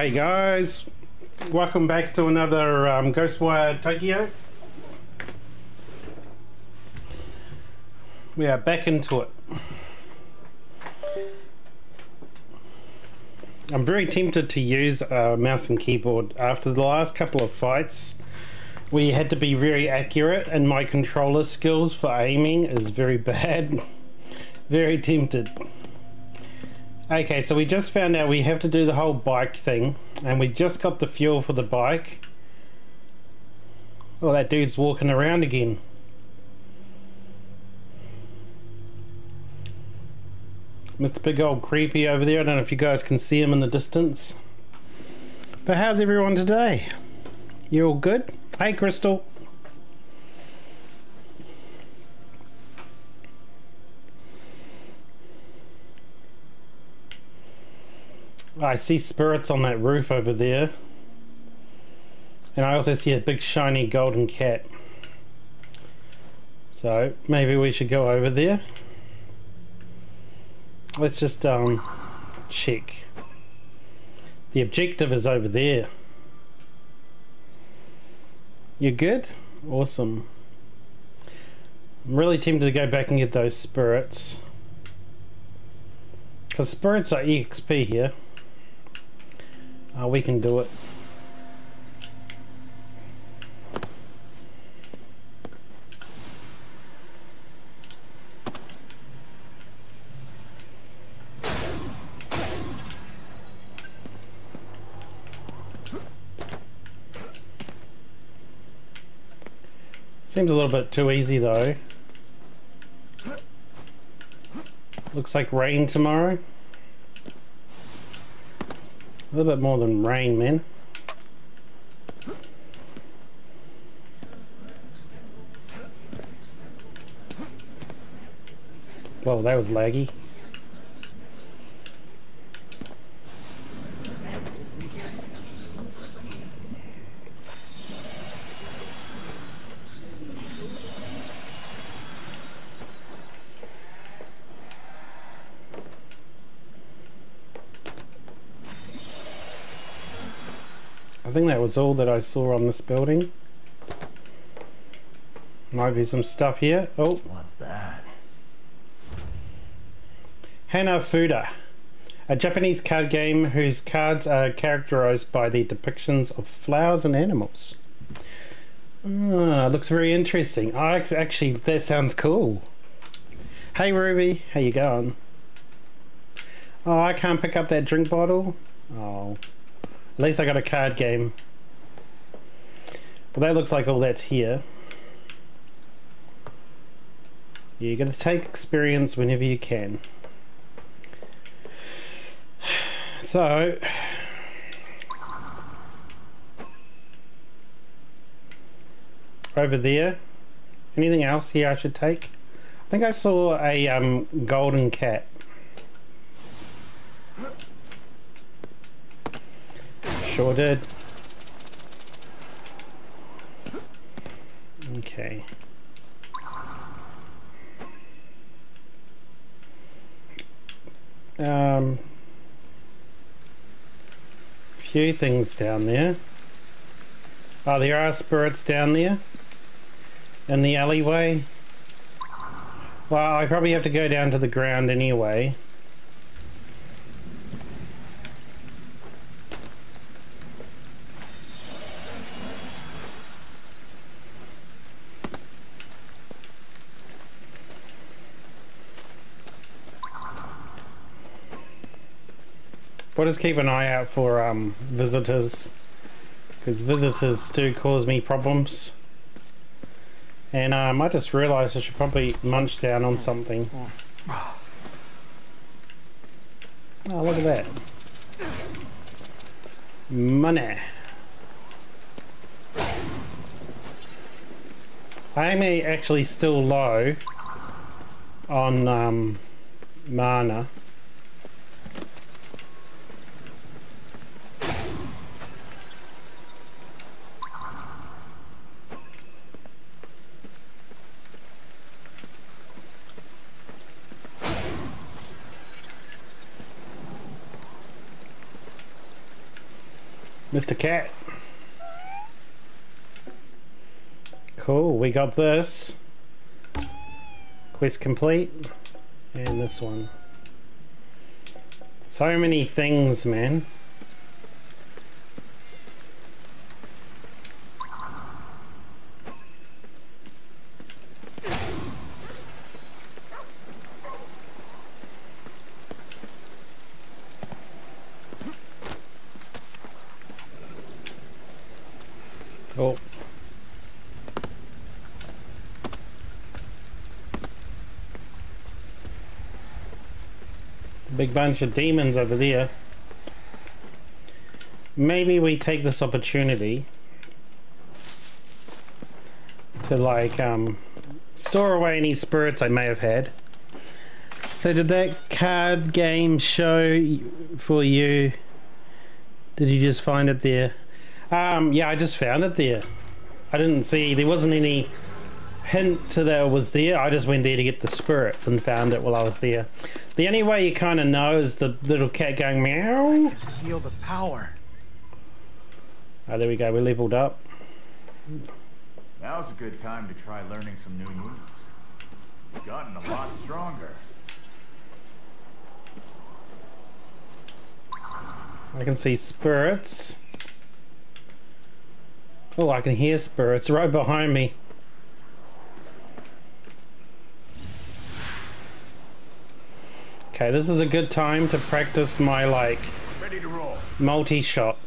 Hey guys, welcome back to another um, Ghostwire Tokyo. We are back into it. I'm very tempted to use a mouse and keyboard. After the last couple of fights, we had to be very accurate and my controller skills for aiming is very bad. very tempted. Okay, so we just found out we have to do the whole bike thing, and we just got the fuel for the bike. Oh, that dude's walking around again. Mr. Big Old Creepy over there. I don't know if you guys can see him in the distance. But how's everyone today? You all good? Hey, Crystal. I see spirits on that roof over there. And I also see a big shiny golden cat. So maybe we should go over there. Let's just um, check. The objective is over there. You good? Awesome. I'm really tempted to go back and get those spirits. Because spirits are EXP here. Uh, we can do it. Seems a little bit too easy though. Looks like rain tomorrow. A little bit more than rain, man. Well, that was laggy. I think that was all that I saw on this building. Might be some stuff here. Oh. What's that? Hanafuda, a Japanese card game whose cards are characterized by the depictions of flowers and animals. Ah, looks very interesting. I actually, that sounds cool. Hey Ruby, how you going? Oh, I can't pick up that drink bottle. Oh. At least I got a card game. Well, that looks like all that's here. You're going to take experience whenever you can. So... Over there. Anything else here I should take? I think I saw a um, golden cat. Sure did. Okay. Um, few things down there. Oh, there are spirits down there in the alleyway. Well, I probably have to go down to the ground anyway. We'll just keep an eye out for um, visitors because visitors do cause me problems. And um, I just realised I should probably munch down on something. Oh, look at that. Money. I am actually still low on um, mana. Mr. Cat. Cool, we got this. Quest complete. And this one. So many things, man. Oh. Bunch of demons over there. Maybe we take this opportunity to like um, store away any spirits I may have had. So did that card game show for you? Did you just find it there? Um, yeah, I just found it there. I didn't see, there wasn't any hint to that was there. I just went there to get the spirits and found it while I was there. The only way you kind of know is the little cat going meow. Feel the power. Oh, there we go. We leveled up. Now's a good time to try learning some new moves. You've gotten a lot stronger. I can see spirits. Oh, I can hear spirits right behind me. Okay, this is a good time to practice my like Ready to roll. multi-shot.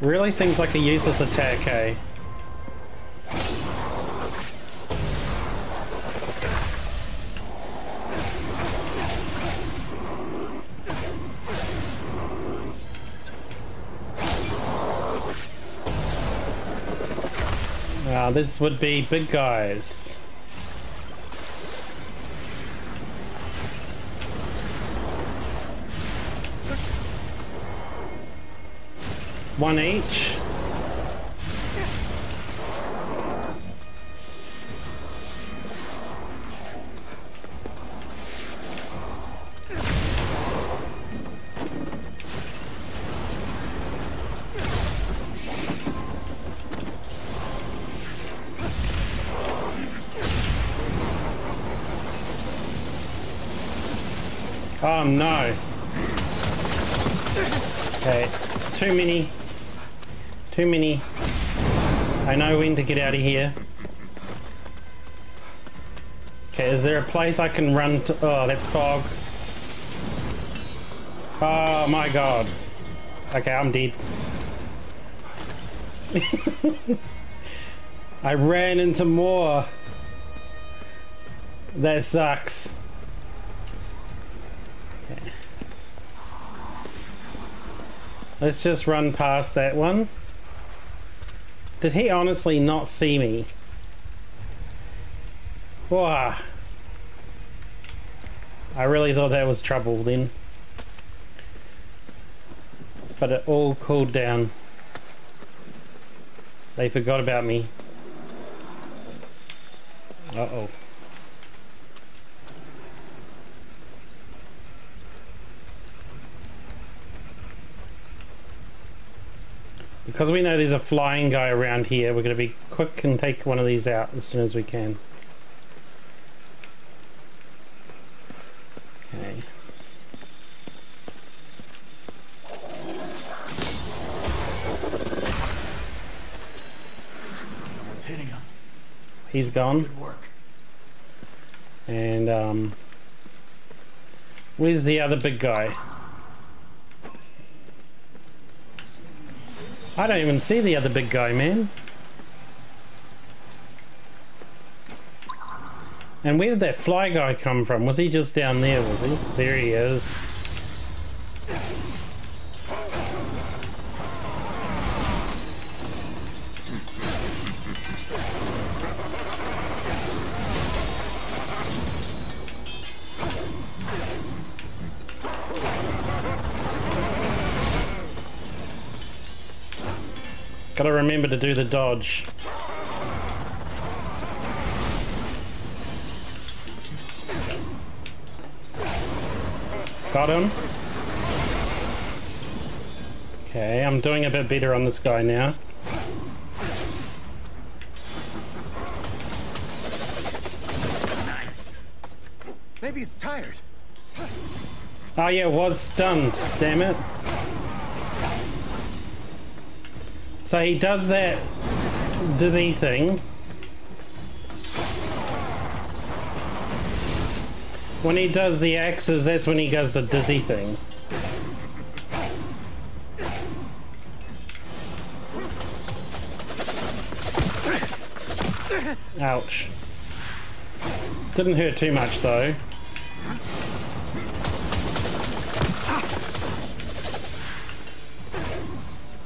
Really seems like a useless attack, eh? Ah, this would be big guys. One each. Oh no. Okay, too many. Too many. I know when to get out of here. Okay, is there a place I can run to? Oh, that's fog. Oh my god. Okay, I'm dead. I ran into more. That sucks. Okay. Let's just run past that one. Did he honestly not see me? Wow. I really thought that was trouble then. But it all cooled down. They forgot about me. Uh-oh. Because we know there's a flying guy around here, we're going to be quick and take one of these out as soon as we can. Okay. Hitting him? He's gone. Good work. And, um... Where's the other big guy? I don't even see the other big guy, man. And where did that fly guy come from? Was he just down there, was he? There he is. Gotta remember to do the dodge. Got him. Okay, I'm doing a bit better on this guy now. Nice. Maybe it's tired. Oh yeah, it was stunned. Damn it. So he does that dizzy thing. When he does the axes, that's when he does the dizzy thing. Ouch. Didn't hurt too much though.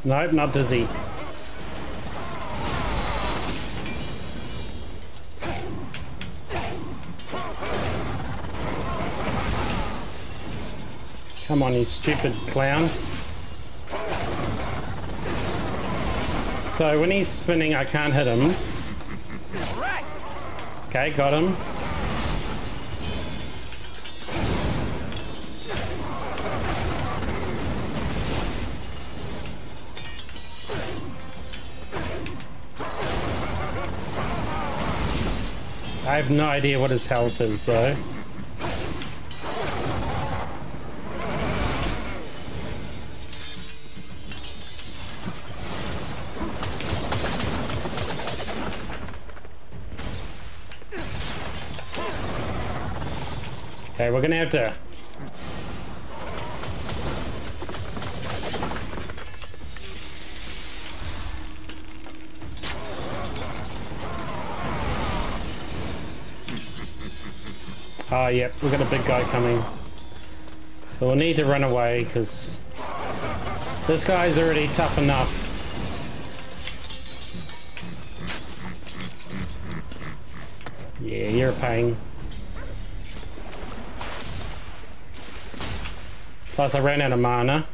Nope, not dizzy. On, you stupid clown. So when he's spinning, I can't hit him. Okay, got him. I have no idea what his health is though. Okay, we're gonna have to. Ah, yep, we've got a big guy coming. So we'll need to run away because this guy's already tough enough. Yeah, you're a pain. Plus, I ran out of mana.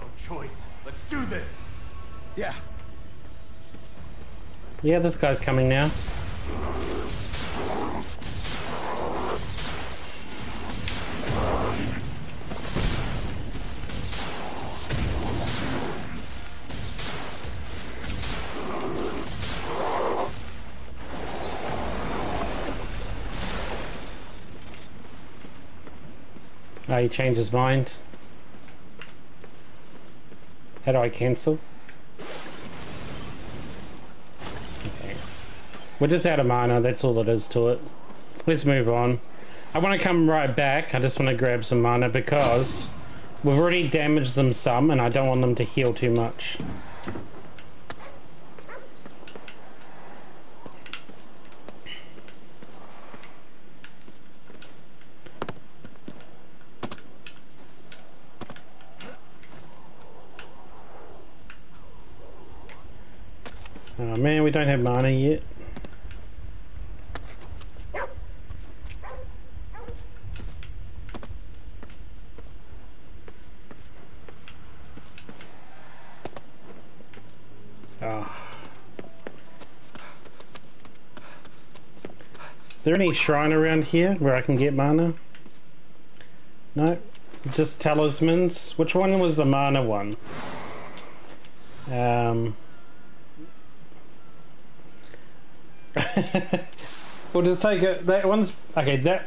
No choice. Let's do this. Yeah. Yeah, this guy's coming now. He changed his mind. How do I cancel? Okay. We're just out of mana, that's all it is to it. Let's move on. I want to come right back, I just want to grab some mana because we've already damaged them some and I don't want them to heal too much. Oh man, we don't have mana yet. Ah. Is there any shrine around here where I can get mana? No, just talismans. Which one was the mana one? Um, we'll just take it. That one's okay. That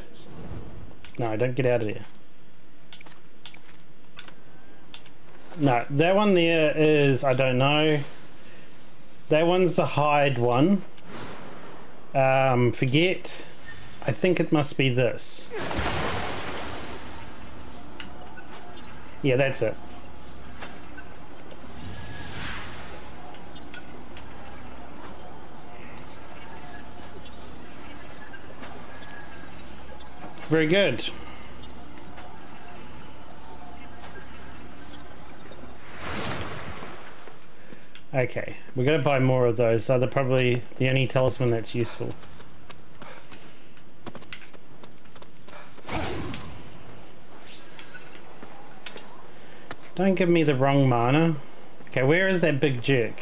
no, don't get out of here. No, that one there is I don't know. That one's the hide one. Um, forget. I think it must be this. Yeah, that's it. Very good. Okay, we're gonna buy more of those. They're probably the only talisman that's useful. Don't give me the wrong mana. Okay, where is that big jerk?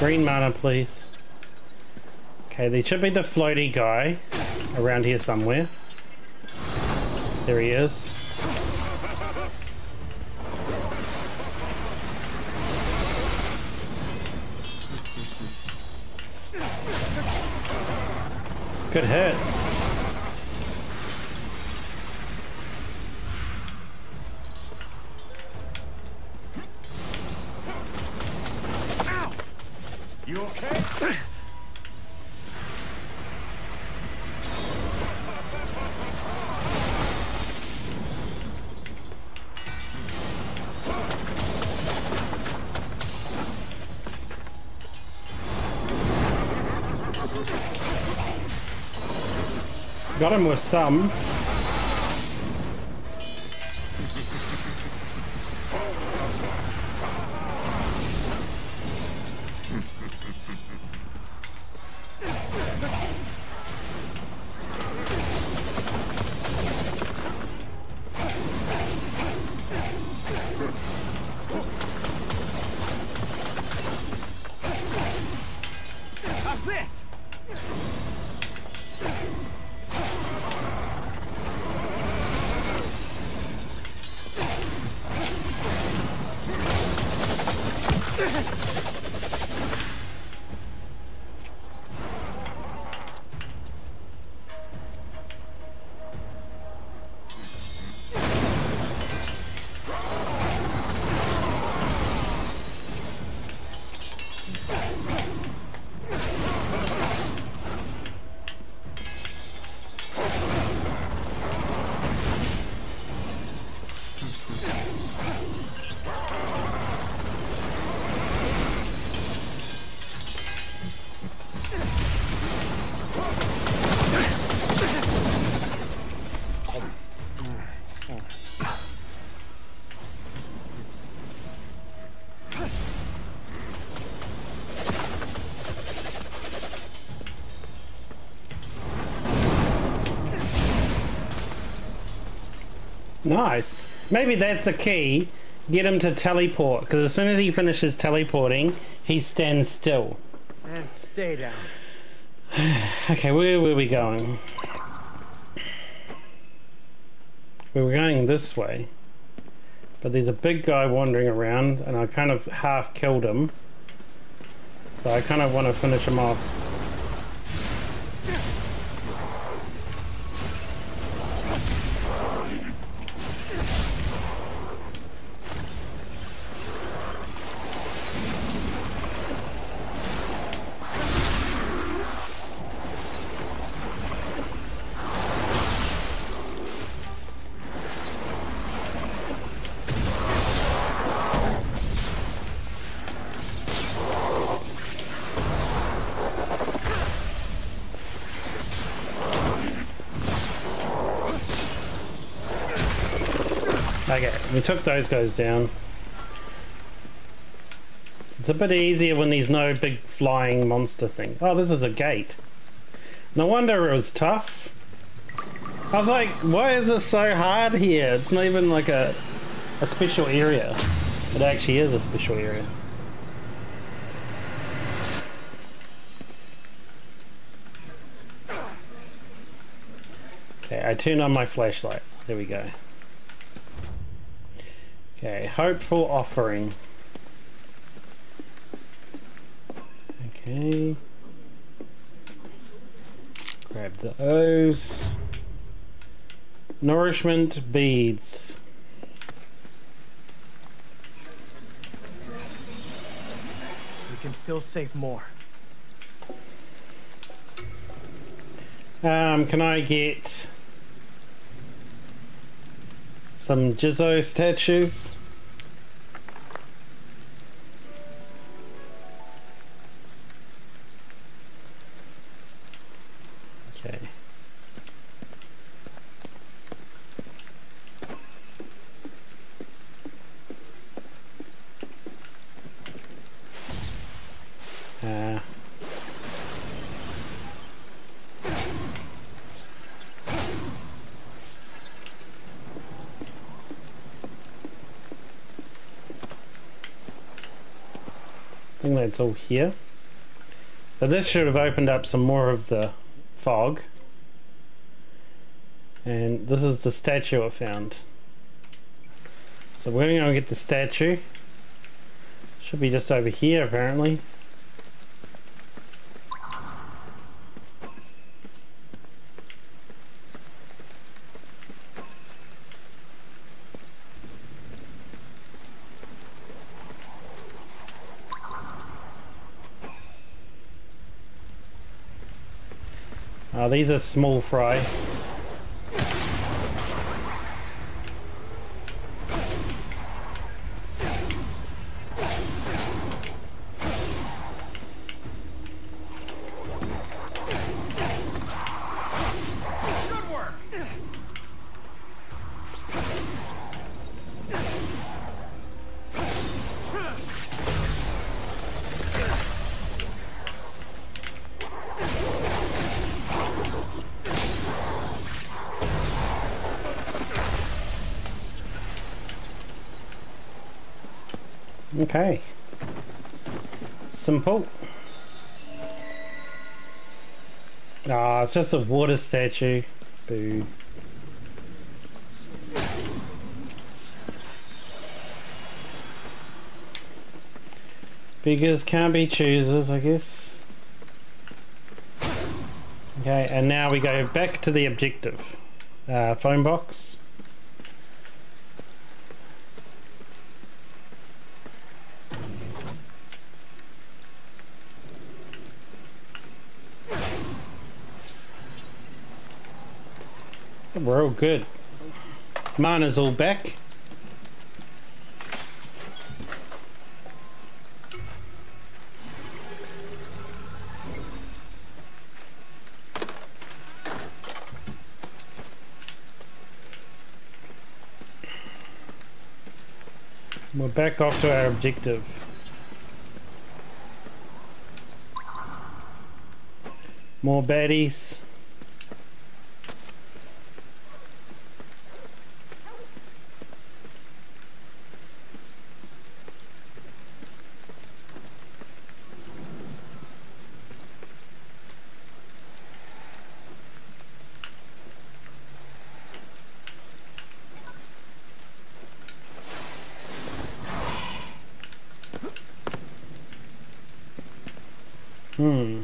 Green mana, please. Okay, there should be the floaty guy around here somewhere. There he is. Good hit. Got him with some. Nice. Maybe that's the key. Get him to teleport, because as soon as he finishes teleporting, he stands still. And stay down. Okay, where were we going? We were going this way. But there's a big guy wandering around, and I kind of half killed him. So I kind of want to finish him off. We took those guys down. It's a bit easier when there's no big flying monster thing. Oh, this is a gate. No wonder it was tough. I was like, why is this so hard here? It's not even like a, a special area. It actually is a special area. Okay, I turn on my flashlight. There we go. Okay, hopeful offering. Okay. Grab those. Nourishment beads. We can still save more. Um, can I get some Jizo statues? Okay. Uh, I think that's all here. So this should have opened up some more of the fog. And this is the statue I found. So we're going to go get the statue. Should be just over here apparently. These are small fry. It's just a water statue. Boo. Beggars can't be choosers, I guess. Okay, and now we go back to the objective. Uh, phone box. We're all good. Mana's all back. We're back off to our objective. More baddies. Hmm.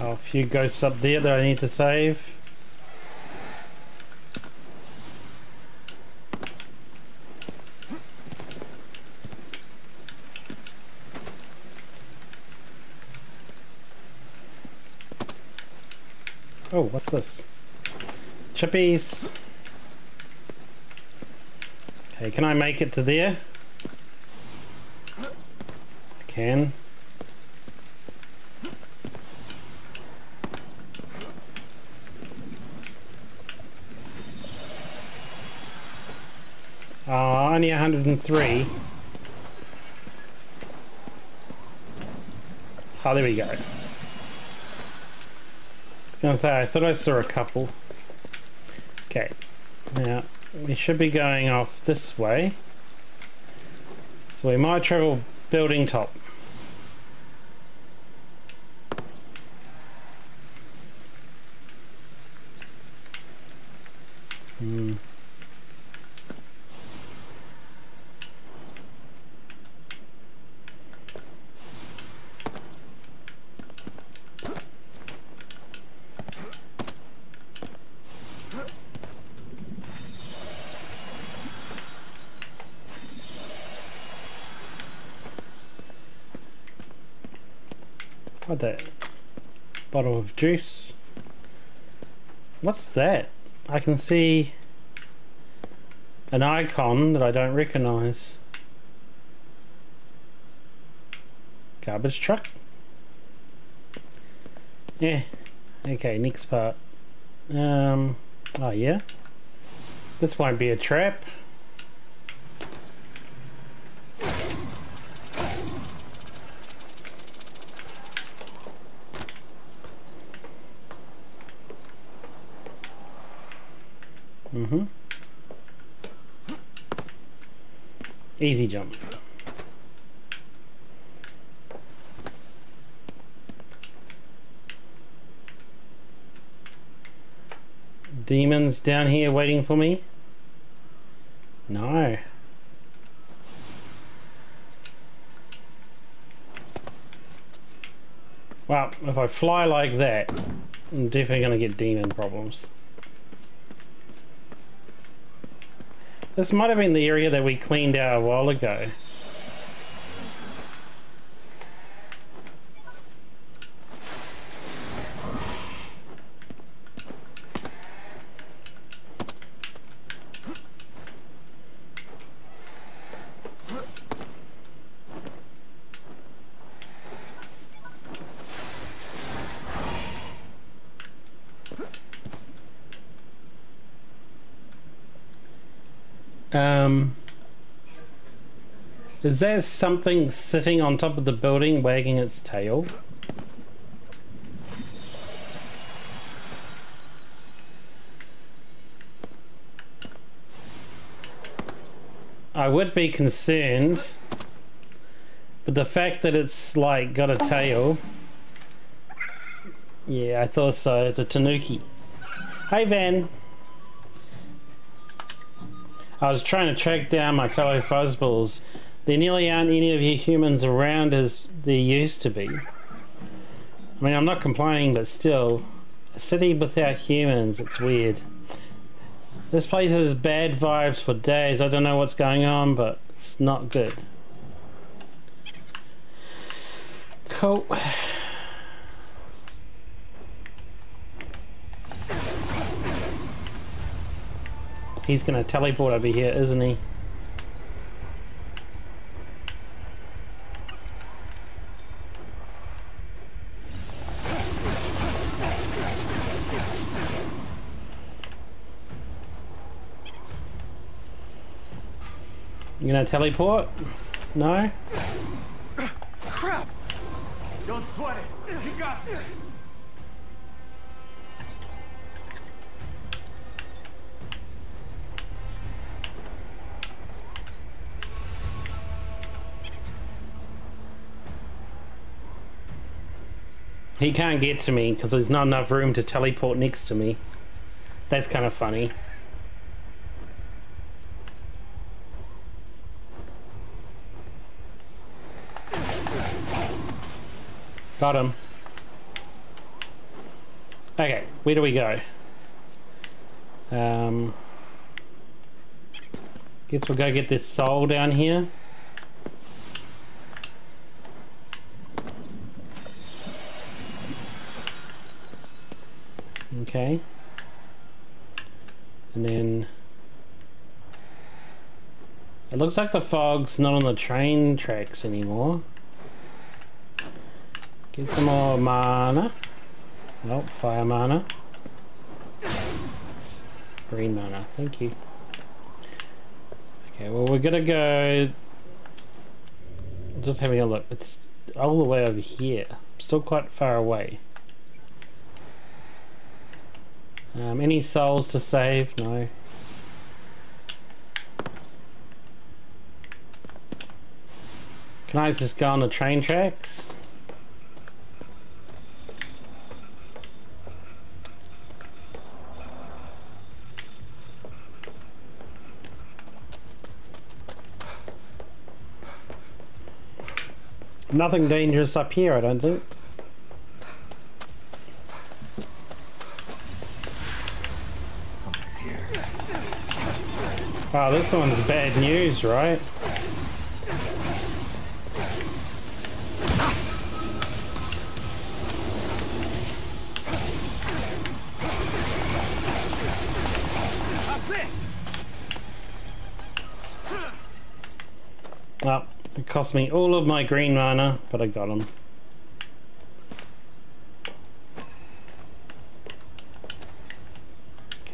Oh, a few ghosts up there that I need to save. Oh, what's this? Chippies. Okay, can I make it to there? I can. Oh, only 103. Oh, there we go. I was gonna say, I thought I saw a couple. Okay, now we should be going off this way. So we might travel building top. Hmm. That? Bottle of juice. What's that? I can see an icon that I don't recognize. Garbage truck? Yeah. Okay, next part. Um, oh yeah. This won't be a trap. Easy jump. Demons down here waiting for me? No. Well, if I fly like that, I'm definitely going to get demon problems. This might have been the area that we cleaned out a while ago. Um, is there something sitting on top of the building wagging its tail? I would be concerned, but the fact that it's like got a tail. Yeah, I thought so. It's a tanuki. Hey, Van. I was trying to track down my fellow fuzzballs. There nearly aren't any of you humans around as there used to be. I mean, I'm not complaining, but still, a city without humans, it's weird. This place has bad vibes for days. I don't know what's going on, but it's not good. Cool. He's gonna teleport over here, isn't he? You gonna teleport? No? Crap! Don't sweat it. You got this. He can't get to me because there's not enough room to teleport next to me. That's kind of funny. Got him. Okay, where do we go? Um, guess we'll go get this soul down here. Okay. And then it looks like the fog's not on the train tracks anymore. Get some more mana. Nope, fire mana. Green mana, thank you. Okay, well we're gonna go just having a look. It's all the way over here. Still quite far away. Um, any souls to save? No. Can I just go on the train tracks? Nothing dangerous up here, I don't think. Something's here. Oh, this one's bad news, right? Cost me all of my green mana, but I got them.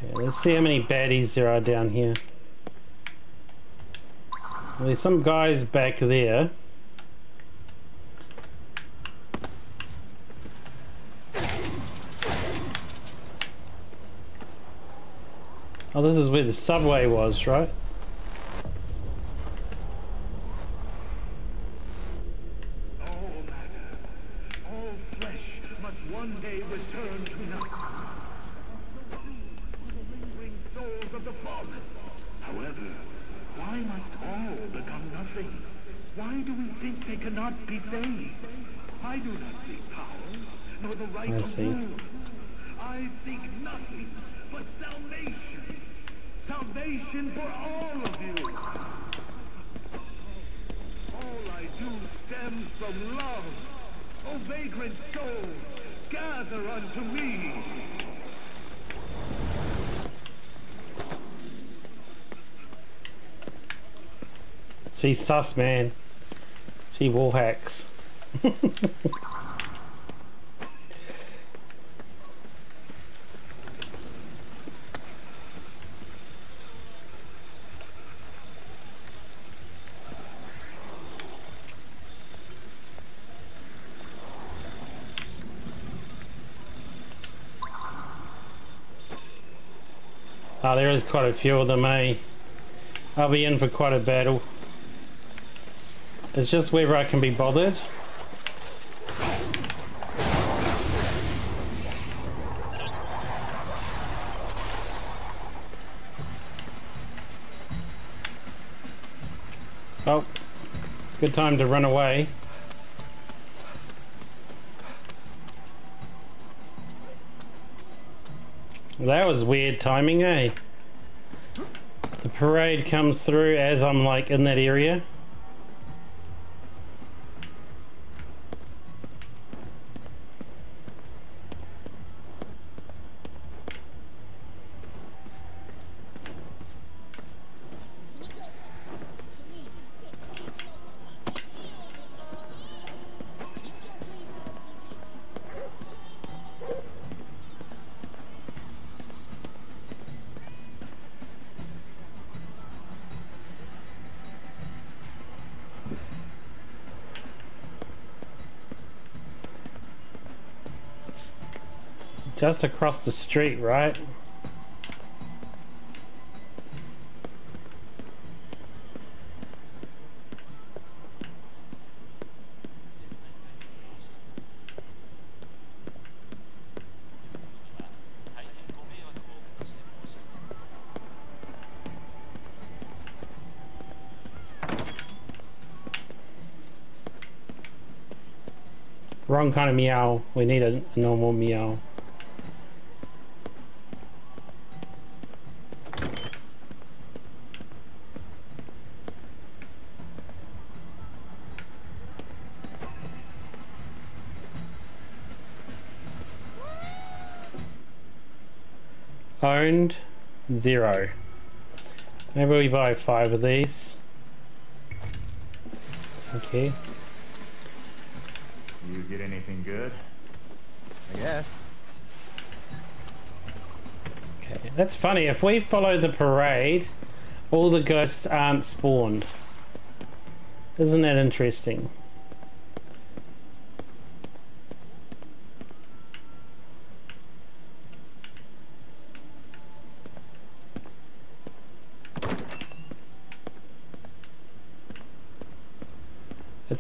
Okay, let's see how many baddies there are down here. There's some guys back there. Oh, this is where the subway was, right? All matter, all flesh must one day return to nothing. of the fallen. However, why must all become nothing? Why do we think they cannot be saved? I do not seek power, nor the right I to see. rule. I seek nothing but salvation. Salvation for all of you. All I do stems from love. O vagrant souls, gather unto me. She's sus, man. She wall hacks. Ah, there is quite a few of them, eh? I'll be in for quite a battle. It's just whether I can be bothered. Oh, good time to run away. That was weird timing, eh? The parade comes through as I'm like in that area. Just across the street, right? Wrong kind of meow. We need a, a normal meow. Owned zero. Maybe we buy five of these. Okay. You get anything good? I guess. Okay. That's funny. If we follow the parade, all the ghosts aren't spawned. Isn't that interesting?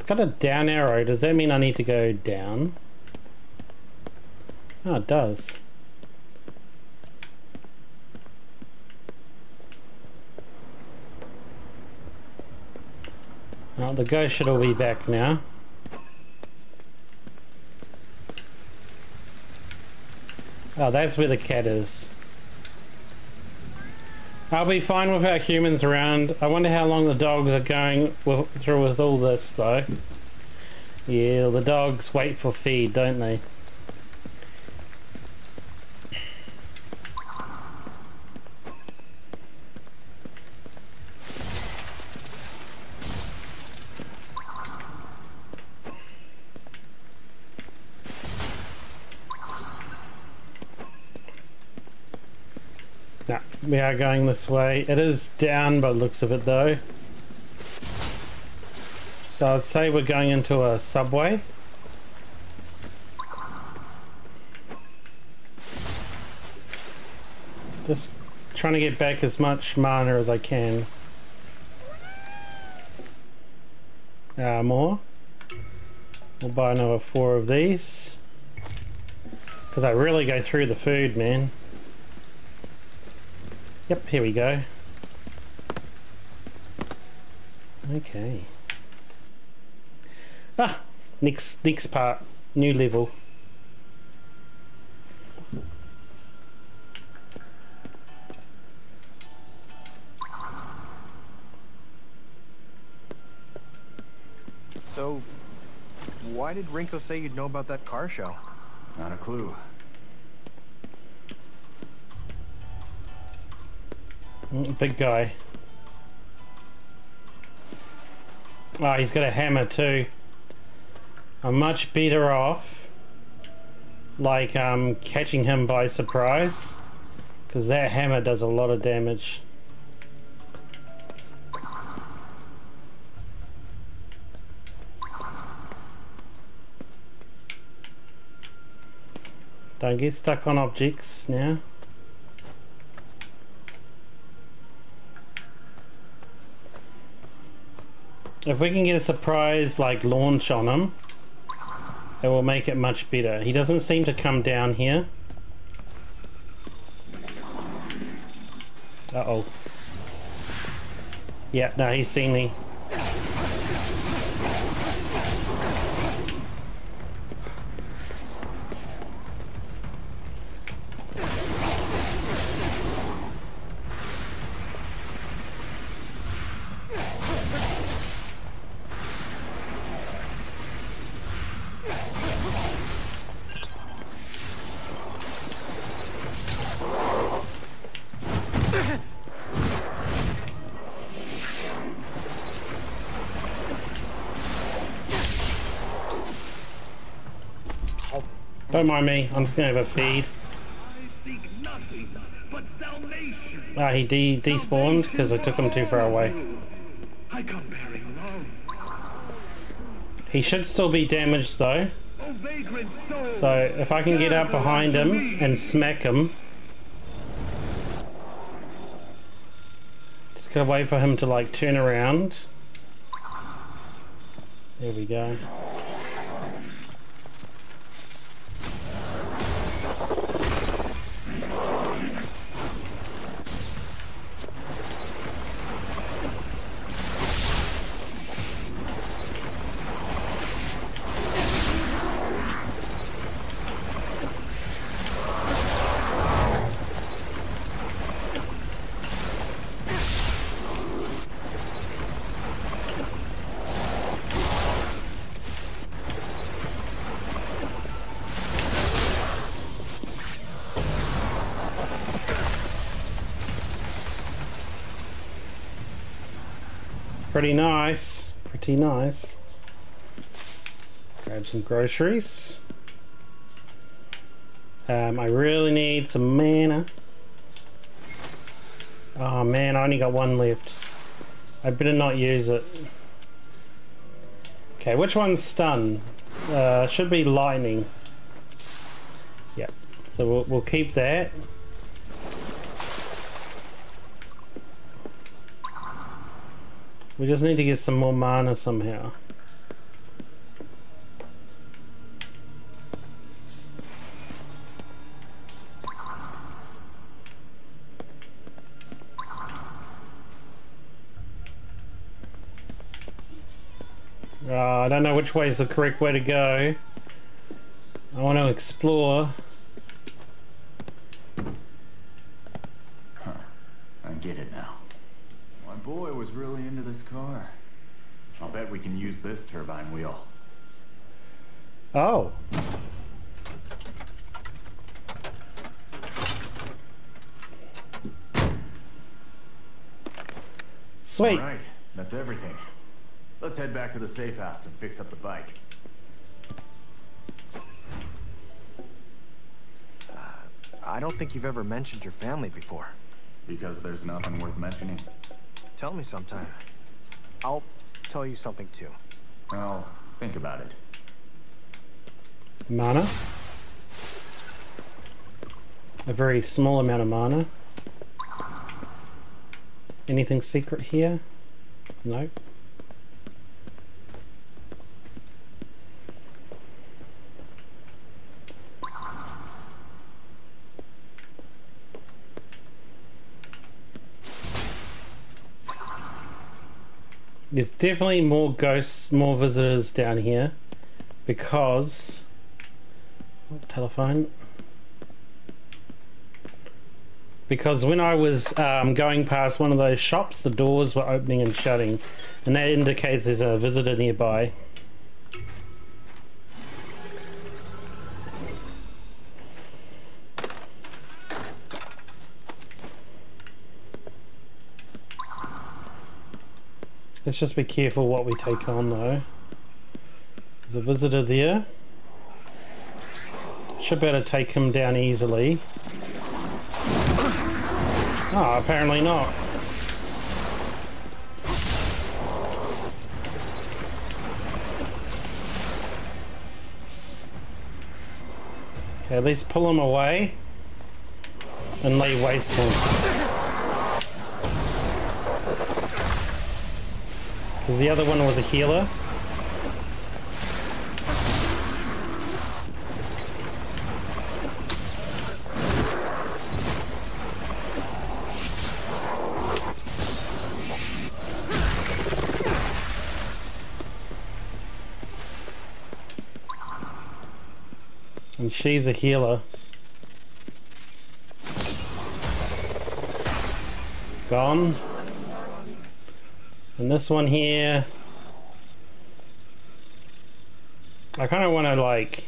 Got a down arrow. Does that mean I need to go down? Oh, it does. Well, the ghost should all be back now. Oh, that's where the cat is. I'll be fine without humans around. I wonder how long the dogs are going with, through with all this, though. Yeah, the dogs wait for feed, don't they? No, we are going this way. It is down by looks of it though. So I'd say we're going into a subway. Just trying to get back as much mana as I can. Uh, more. We'll buy another four of these. Because I really go through the food, man. Yep, here we go. Okay. Ah, next next part, new level. So, why did Rinko say you'd know about that car show? Not a clue. Big guy. Ah, he's got a hammer too. I'm much better off like um, catching him by surprise because that hammer does a lot of damage. Don't get stuck on objects now. If we can get a surprise like launch on him, it will make it much better. He doesn't seem to come down here. Uh-oh. Yeah, no, he's seen me. Don't mind me, I'm just gonna have a feed. Ah, he de despawned because I took him too far away. He should still be damaged though. So if I can get up behind him and smack him. Just gotta wait for him to like turn around. There we go. Pretty nice. Pretty nice. Grab some groceries. Um, I really need some mana. Oh man, I only got one left. I better not use it. Okay, which one's stun? Uh, should be lightning. Yep. So we'll, we'll keep that. We just need to get some more mana somehow. Uh, I don't know which way is the correct way to go. I want to explore. Huh. I get it now. My boy was really into this car. I'll bet we can use this turbine wheel. Oh. Sweet. All right, that's everything. Let's head back to the safe house and fix up the bike. Uh, I don't think you've ever mentioned your family before. Because there's nothing worth mentioning. Tell me sometime. I'll tell you something too. Well, think about it. Mana. A very small amount of mana. Anything secret here? No. There's definitely more ghosts, more visitors down here because oh, telephone. Because when I was um, going past one of those shops, the doors were opening and shutting, and that indicates there's a visitor nearby. Let's just be careful what we take on though. There's a visitor there. Should be able to take him down easily. Oh, apparently not. Okay, let's pull him away and lay waste him. Because the other one was a healer. And she's a healer. Gone. And this one here, I kind of want to like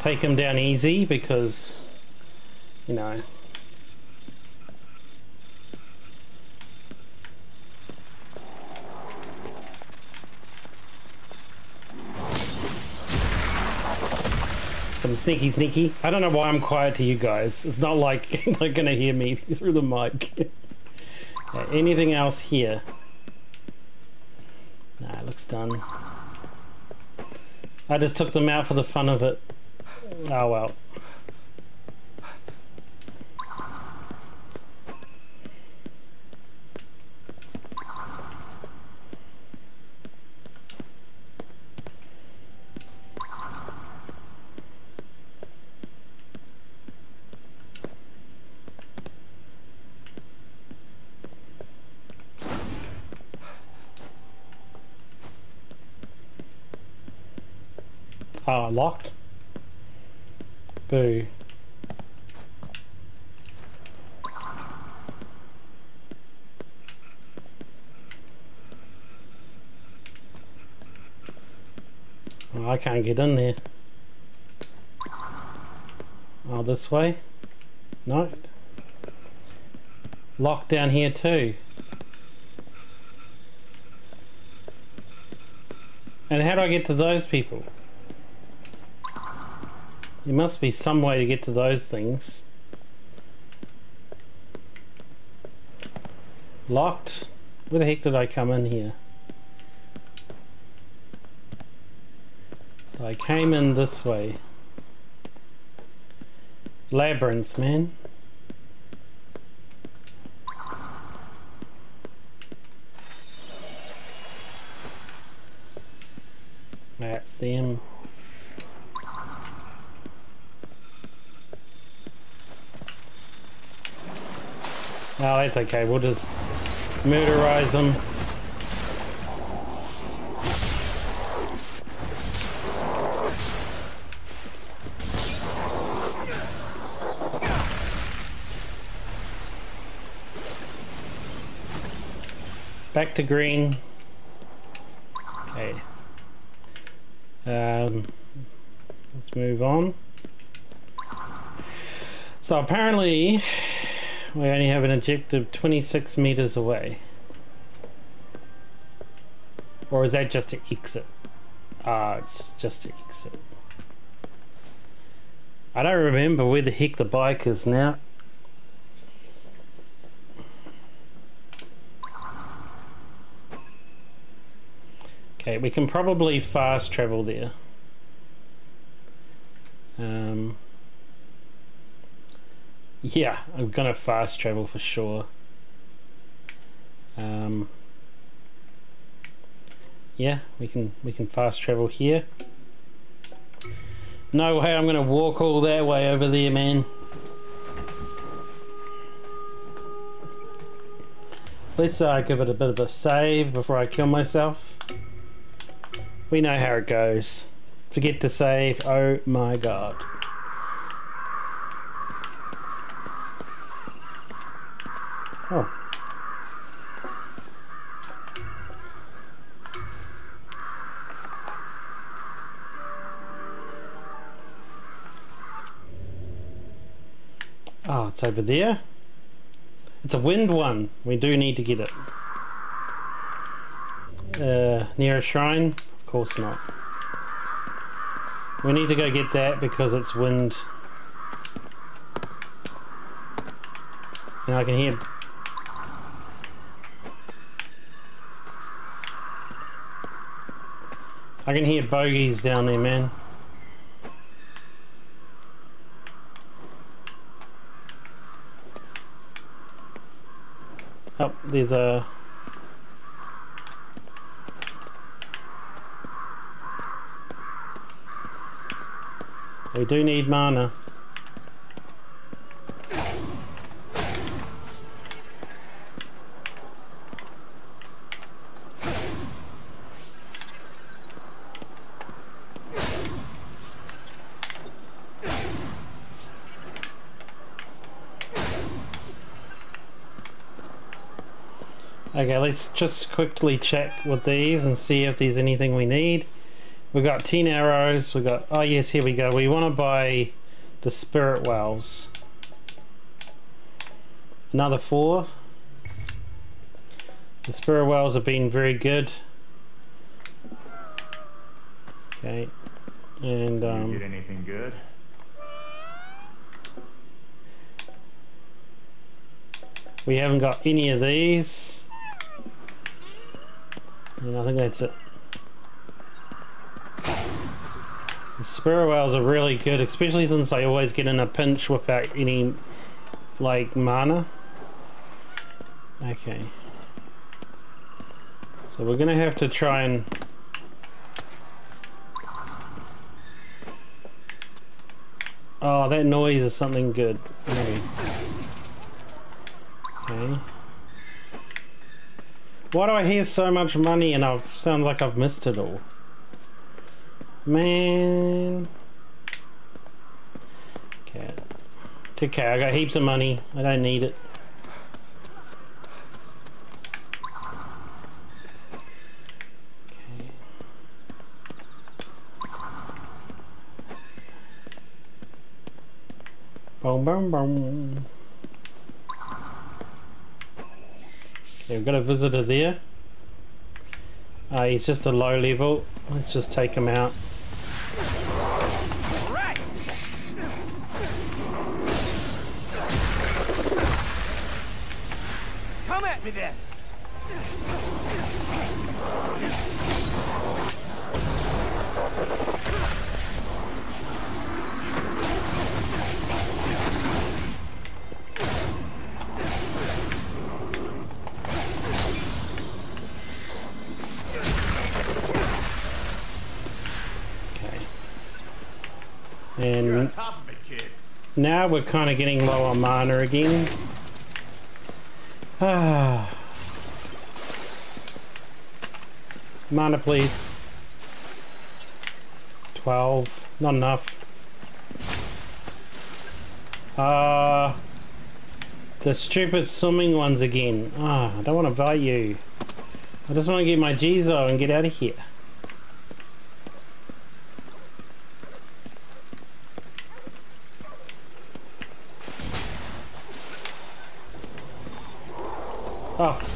take him down easy because, you know, some sneaky sneaky. I don't know why I'm quiet to you guys. It's not like they're gonna hear me through the mic. anything else here? Nah, it looks done. I just took them out for the fun of it. Oh well. Ah, locked. Boo. I can't get in there. Oh, this way? No. Locked down here too. And how do I get to those people? There must be some way to get to those things. Locked? Where the heck did I come in here? I came in this way. Labyrinth, man. That's them. That's okay. We'll just murderize them. Back to green. Okay. Um, let's move on. So apparently we only have an objective 26 meters away. Or is that just to exit? Ah, it's just to exit. I don't remember where the heck the bike is now. Okay, we can probably fast travel there. Yeah, I'm gonna fast travel for sure. Um, yeah, we can we can fast travel here. No way I'm gonna walk all that way over there, man. Let's uh, give it a bit of a save before I kill myself. We know how it goes. Forget to save. Oh my god. Oh. Oh, it's over there. It's a wind one. We do need to get it. Uh, near a shrine? Of course not. We need to go get that because it's wind. And I can hear... I can hear bogies down there, man. Oh, there's a... Uh, we do need mana. Okay, let's just quickly check with these and see if there's anything we need. We got 10 arrows, we got, oh yes, here we go. We want to buy the spirit wells. Another four. The spirit wells have been very good. Okay, and um, get anything good? we haven't got any of these. And I think that's it. The Spirit Wells are really good, especially since I always get in a pinch without any, like, mana. Okay. So we're gonna have to try and... Oh, that noise is something good. Maybe. Okay. Why do I hear so much money and I sound like I've missed it all? Man. Okay. It's okay, I got heaps of money. I don't need it. Okay. Boom, boom, boom. Okay, we've got a visitor there. Uh, he's just a low level. Let's just take him out. Come at me then. And it, now we're kind of getting low on mana again. Ah. Mana, please. 12. Not enough. Ah. the stupid swimming ones again. Ah, I don't want to fight you. I just want to get my Jizo and get out of here. Oh.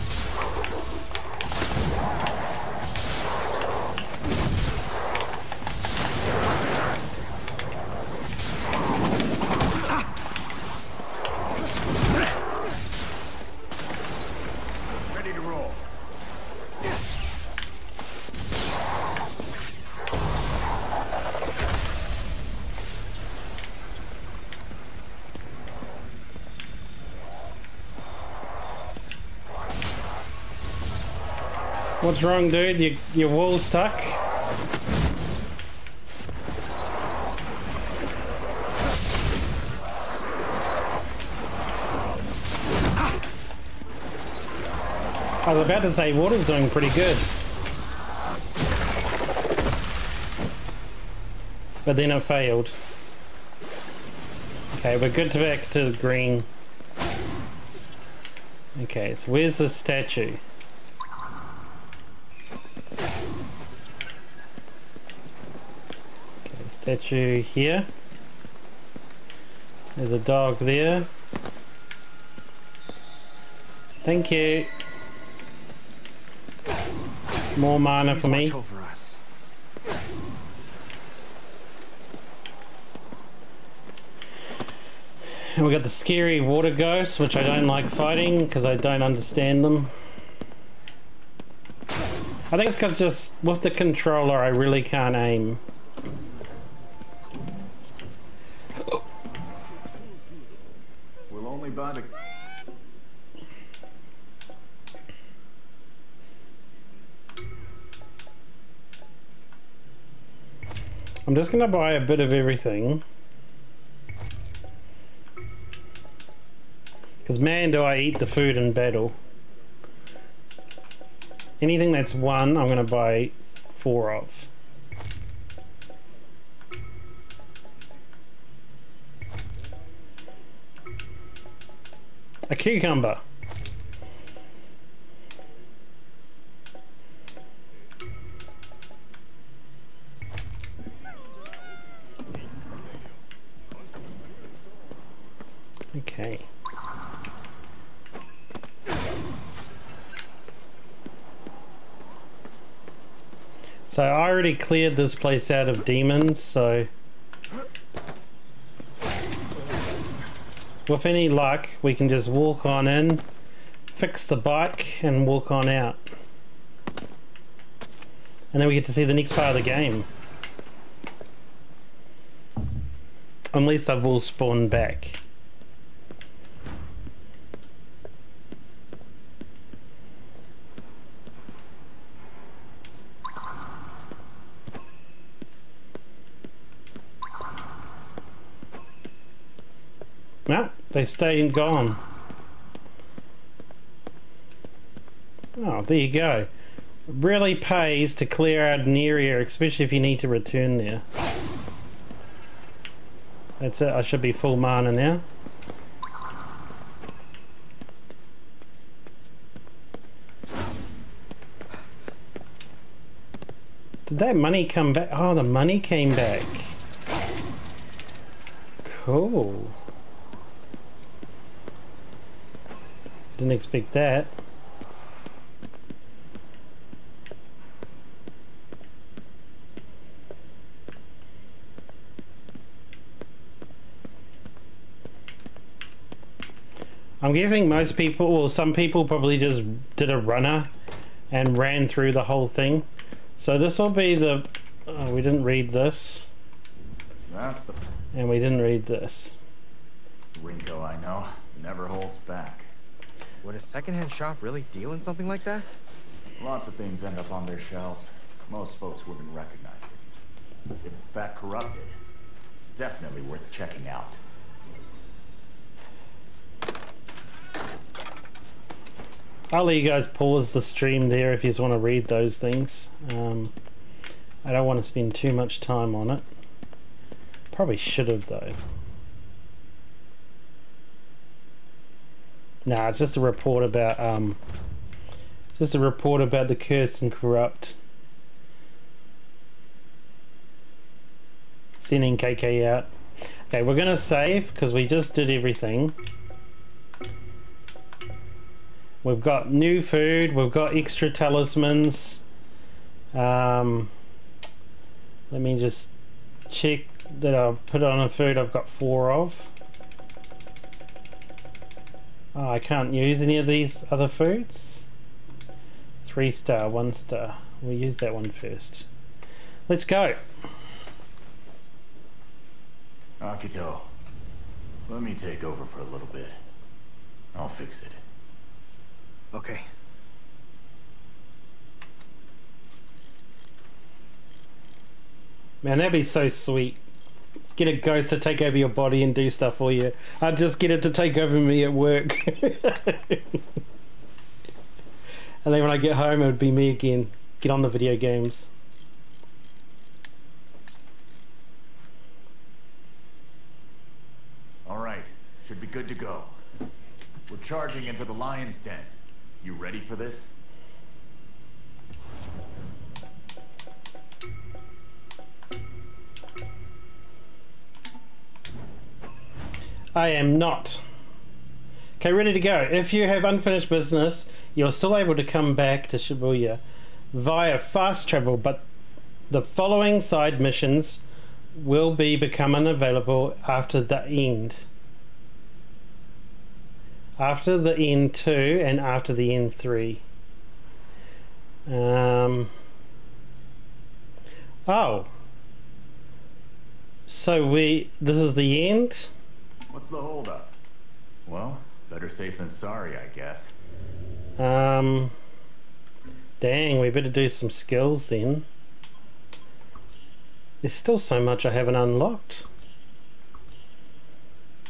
Wrong, dude? You, your wall's stuck? I was about to say water's doing pretty good. But then it failed. Okay, we're good to back to the green. Okay, so where's the statue? Okay, statue here. There's a dog there. Thank you. More mana for me. watch over us. And we got the scary water ghosts, which I don't like fighting because I don't understand them. I think it's because just with the controller I really can't aim. I'm just gonna buy a bit of everything. Because man do I eat the food in battle. Anything that's one, I'm gonna buy four of. A cucumber. Okay. So I already cleared this place out of demons, so with any luck we can just walk on in, fix the bike and walk on out. And then we get to see the next part of the game. Unless they've all spawned back. They stayed gone. Oh, there you go. Really pays to clear out an area, especially if you need to return there. That's it, I should be full mana now. Did that money come back? Oh, the money came back. Cool. Didn't expect that. I'm guessing most people, or some people probably just did a runner and ran through the whole thing. So this will be the, oh, we didn't read this, That's the and we didn't read this. Rinko I know. Never holds back. Would a secondhand shop really deal in something like that? Lots of things end up on their shelves. Most folks wouldn't recognize it. If it's that corrupted, definitely worth checking out. I'll let you guys pause the stream there if you just want to read those things. Um, I don't want to spend too much time on it. Probably should have though. Nah, it's just a report about um, just a report about the cursed and corrupt. Sending KK out. Okay, we're gonna save because we just did everything. We've got new food. We've got extra talismans. Um, let me just check that I've put on a food I've got four of. Oh, I can't use any of these other foods. Three star, one star. We'll use that one first. Let's go. Akito, let me take over for a little bit. I'll fix it. Okay. Man, that'd be so sweet. Get a ghost to take over your body and do stuff for you. I'd just get it to take over me at work. And then when I get home, it would be me again. Get on the video games. All right, should be good to go. We're charging into the lion's den. You ready for this? I am not. Okay, ready to go. If you have unfinished business, you're still able to come back to Shibuya via fast travel, but the following side missions will be become unavailable after the end. After the end 2 and after the end 3. Um, oh. So we this is the end? What's the holdup? Well, better safe than sorry, I guess. Um, dang, we better do some skills then. There's still so much I haven't unlocked.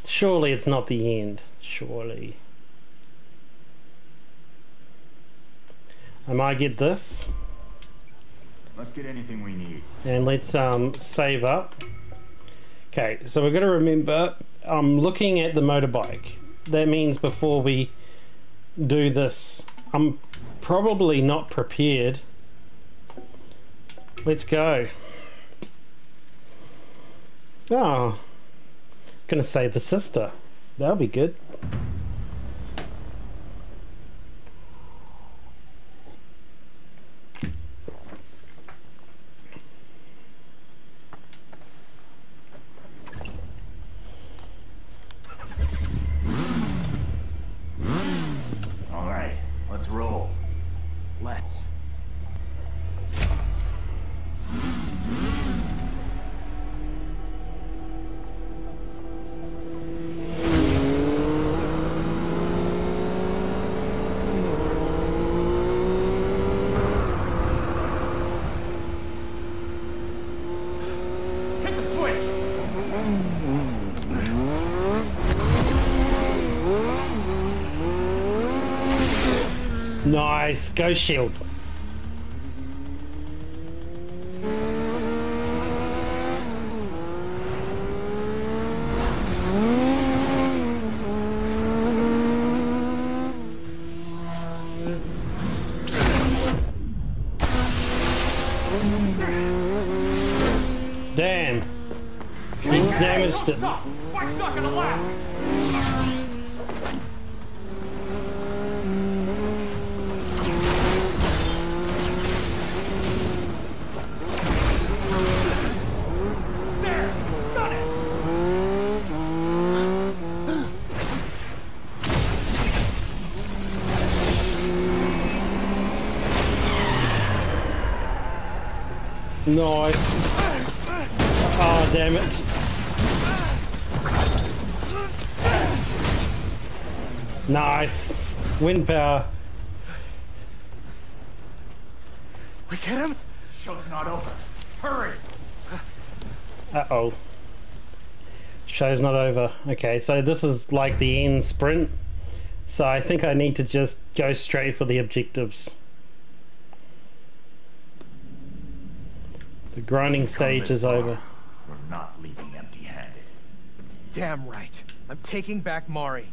Surely it's not the end. Surely. I might get this. Let's get anything we need. And let's um, save up. Okay, so we're going to remember I'm looking at the motorbike. That means before we do this, I'm probably not prepared. Let's go. Oh, gonna save the sister. That'll be good. All right, let's roll. Let's. Hit the switch! Go shield. Wind power. We get him? Show's not over. Hurry! Uh-oh. Show's not over. Okay, so this is like the end sprint. So I think I need to just go straight for the objectives. The grinding stage is far, over. We're not leaving empty-handed. Damn right. I'm taking back Mari.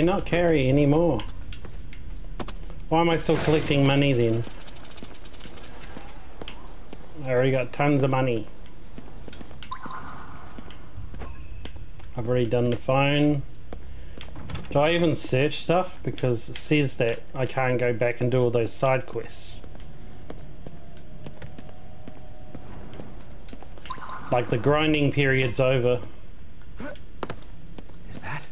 Cannot carry anymore. Why am I still collecting money then? I already got tons of money. I've already done the phone. Do I even search stuff? Because it says that I can't go back and do all those side quests. Like the grinding period's over. Is that?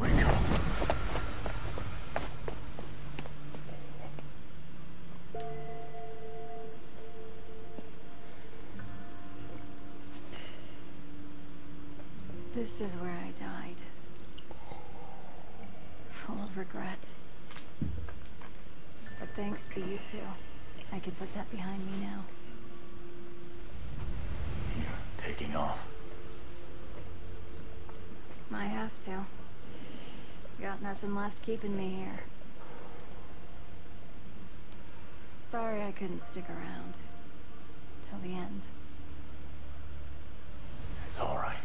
Rinko. This is where I died. Full of regret. But thanks to you two, I can put that behind me now. You're taking off. I have to. Got nothing left keeping me here. Sorry I couldn't stick around. Till the end. It's all right.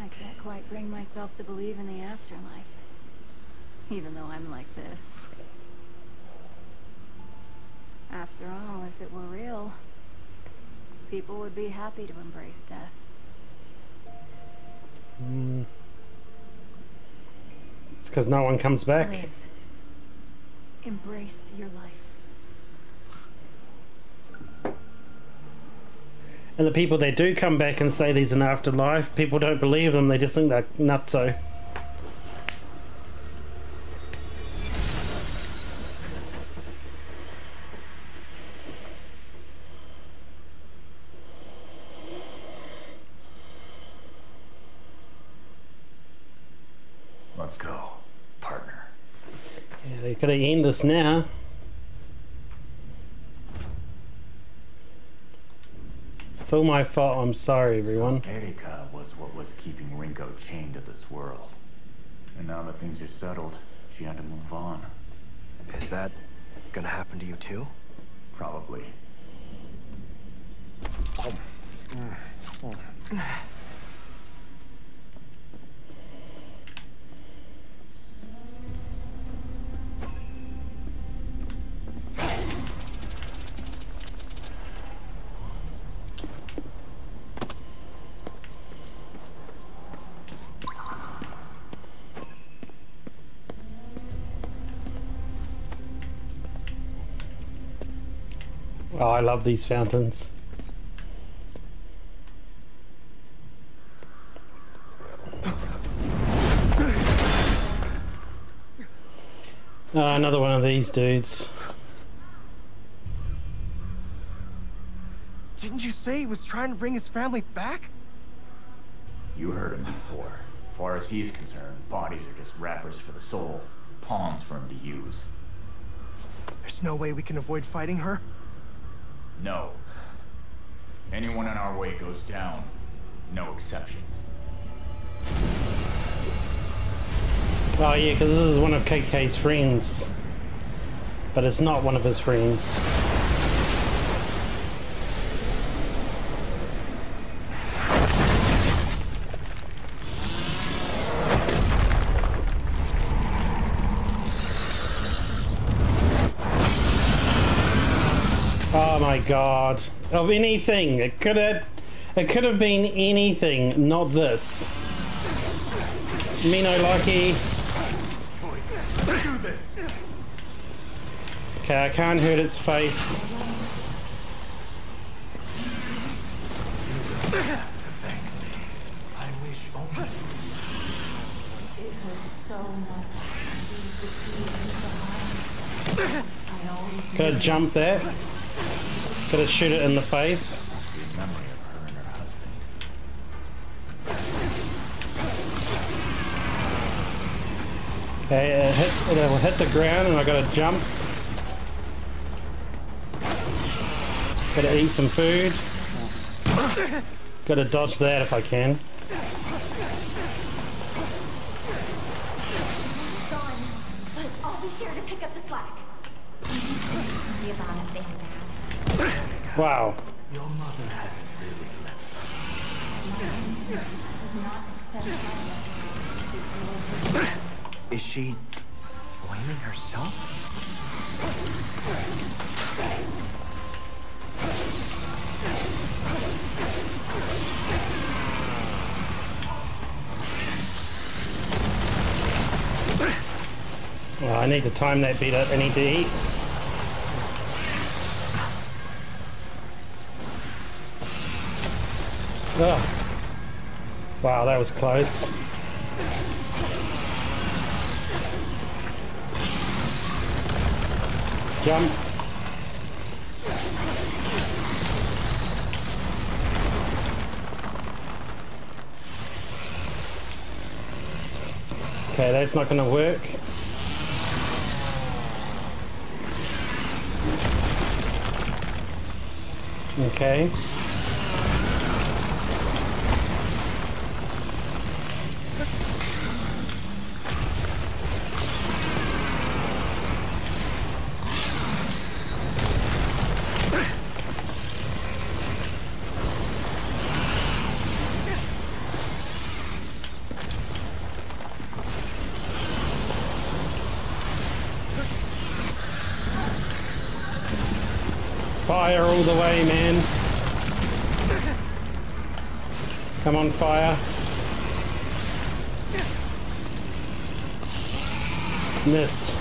I can't quite bring myself to believe in the afterlife. Even though I'm like this. After all, if it were real, people would be happy to embrace death. Mm. It's because no one comes back. Live. Embrace your life. And the people that do come back and say there's an afterlife, people don't believe them. They just think they're nutso. Let's go, partner. Yeah, they gotta end this now. It's all my fault. I'm sorry, everyone. Erika was what was keeping Rinko chained to this world. And now that things are settled, she had to move on. Is that gonna happen to you too? Probably. Um, mm, mm. I love these fountains. Oh, another one of these dudes. Didn't you say he was trying to bring his family back? You heard him before. As far as he's concerned, bodies are just wrappers for the soul, pawns for him to use. There's no way we can avoid fighting her? No. Anyone in our way goes down. No exceptions. Oh yeah, because this is one of KK's friends. But it's not one of his friends. God. Of anything. It could have it could have been anything, not this. Mino Lucky. Okay, I can't hurt its face. I wish only It hurts so much to leave the key I always Gotta jump that. Gotta shoot it in the face. Okay, it hit, it'll hit the ground and I gotta jump. Gotta eat some food. Gotta dodge that if I can. gone, but I'll be here to pick up the slack. Be about a thing. Wow. Your mother hasn't really left. Not accept my love. Is she blaming herself? Well, I need to time that beat up. I need to eat. Oh. Wow, that was close. Jump. Okay, that's not going to work. Okay. Fire. Missed.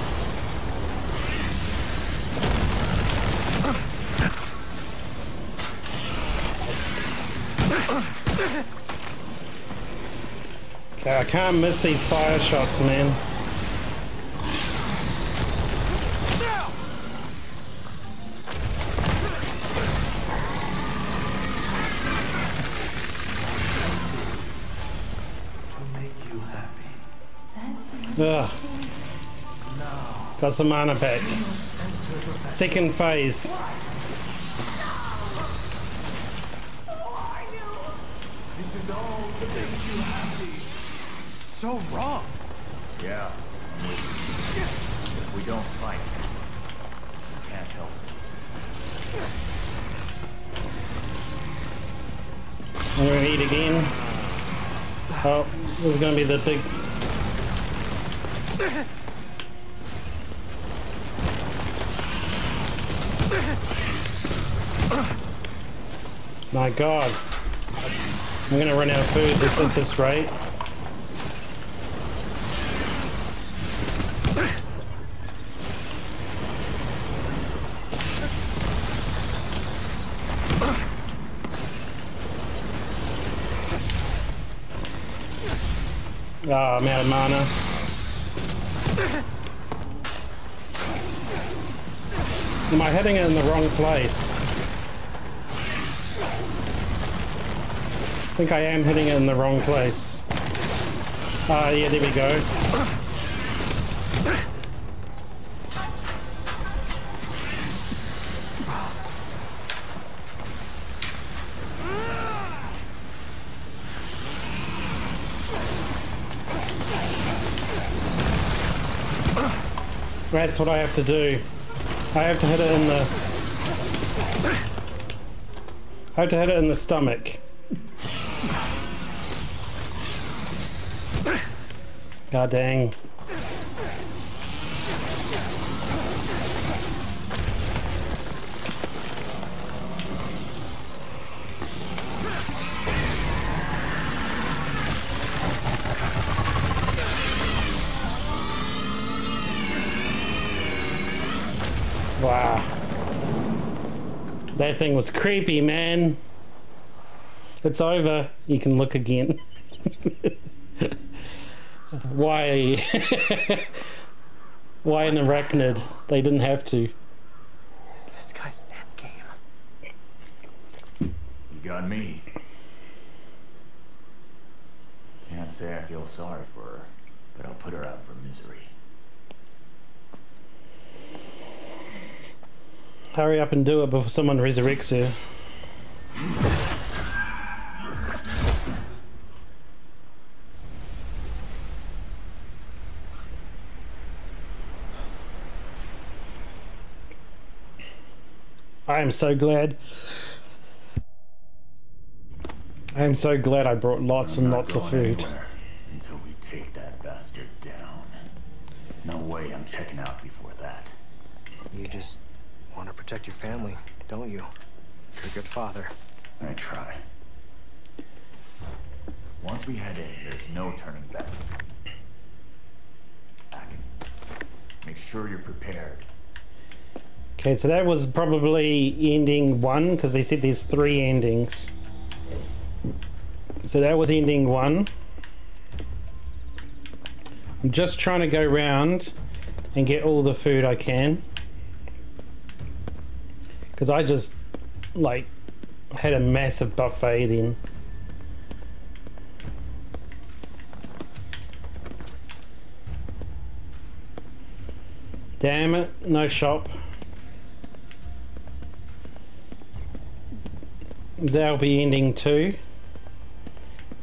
Okay, I can't miss these fire shots, man. Got some mana back. Second phase. This this rate. Ah, I'm out of mana. Am I heading in the wrong place? I think I am hitting it in the wrong place. Ah, yeah, there we go. That's what I have to do. I have to hit it in the... I have to hit it in the stomach. God dang. Wow. That thing was creepy, man. It's over. You can look again. Why? Why an arachnid? They didn't have to. Is this guy's endgame? You got me. Can't say I feel sorry for her, but I'll put her out of her misery. Hurry up and do it before someone resurrects her. I am so glad. I am so glad I brought lots and I'm not lots of food. Until we take that bastard down. No way I'm checking out before that. You just want to protect your family, don't you? You're a good father. I try. Once we head in, there's no turning back. Back. Make sure you're prepared. Okay, so that was probably ending one because they said there's three endings. So that was ending one. I'm just trying to go round and get all the food I can. Because I just, like, had a massive buffet then. Damn it, no shop. That'll be ending two.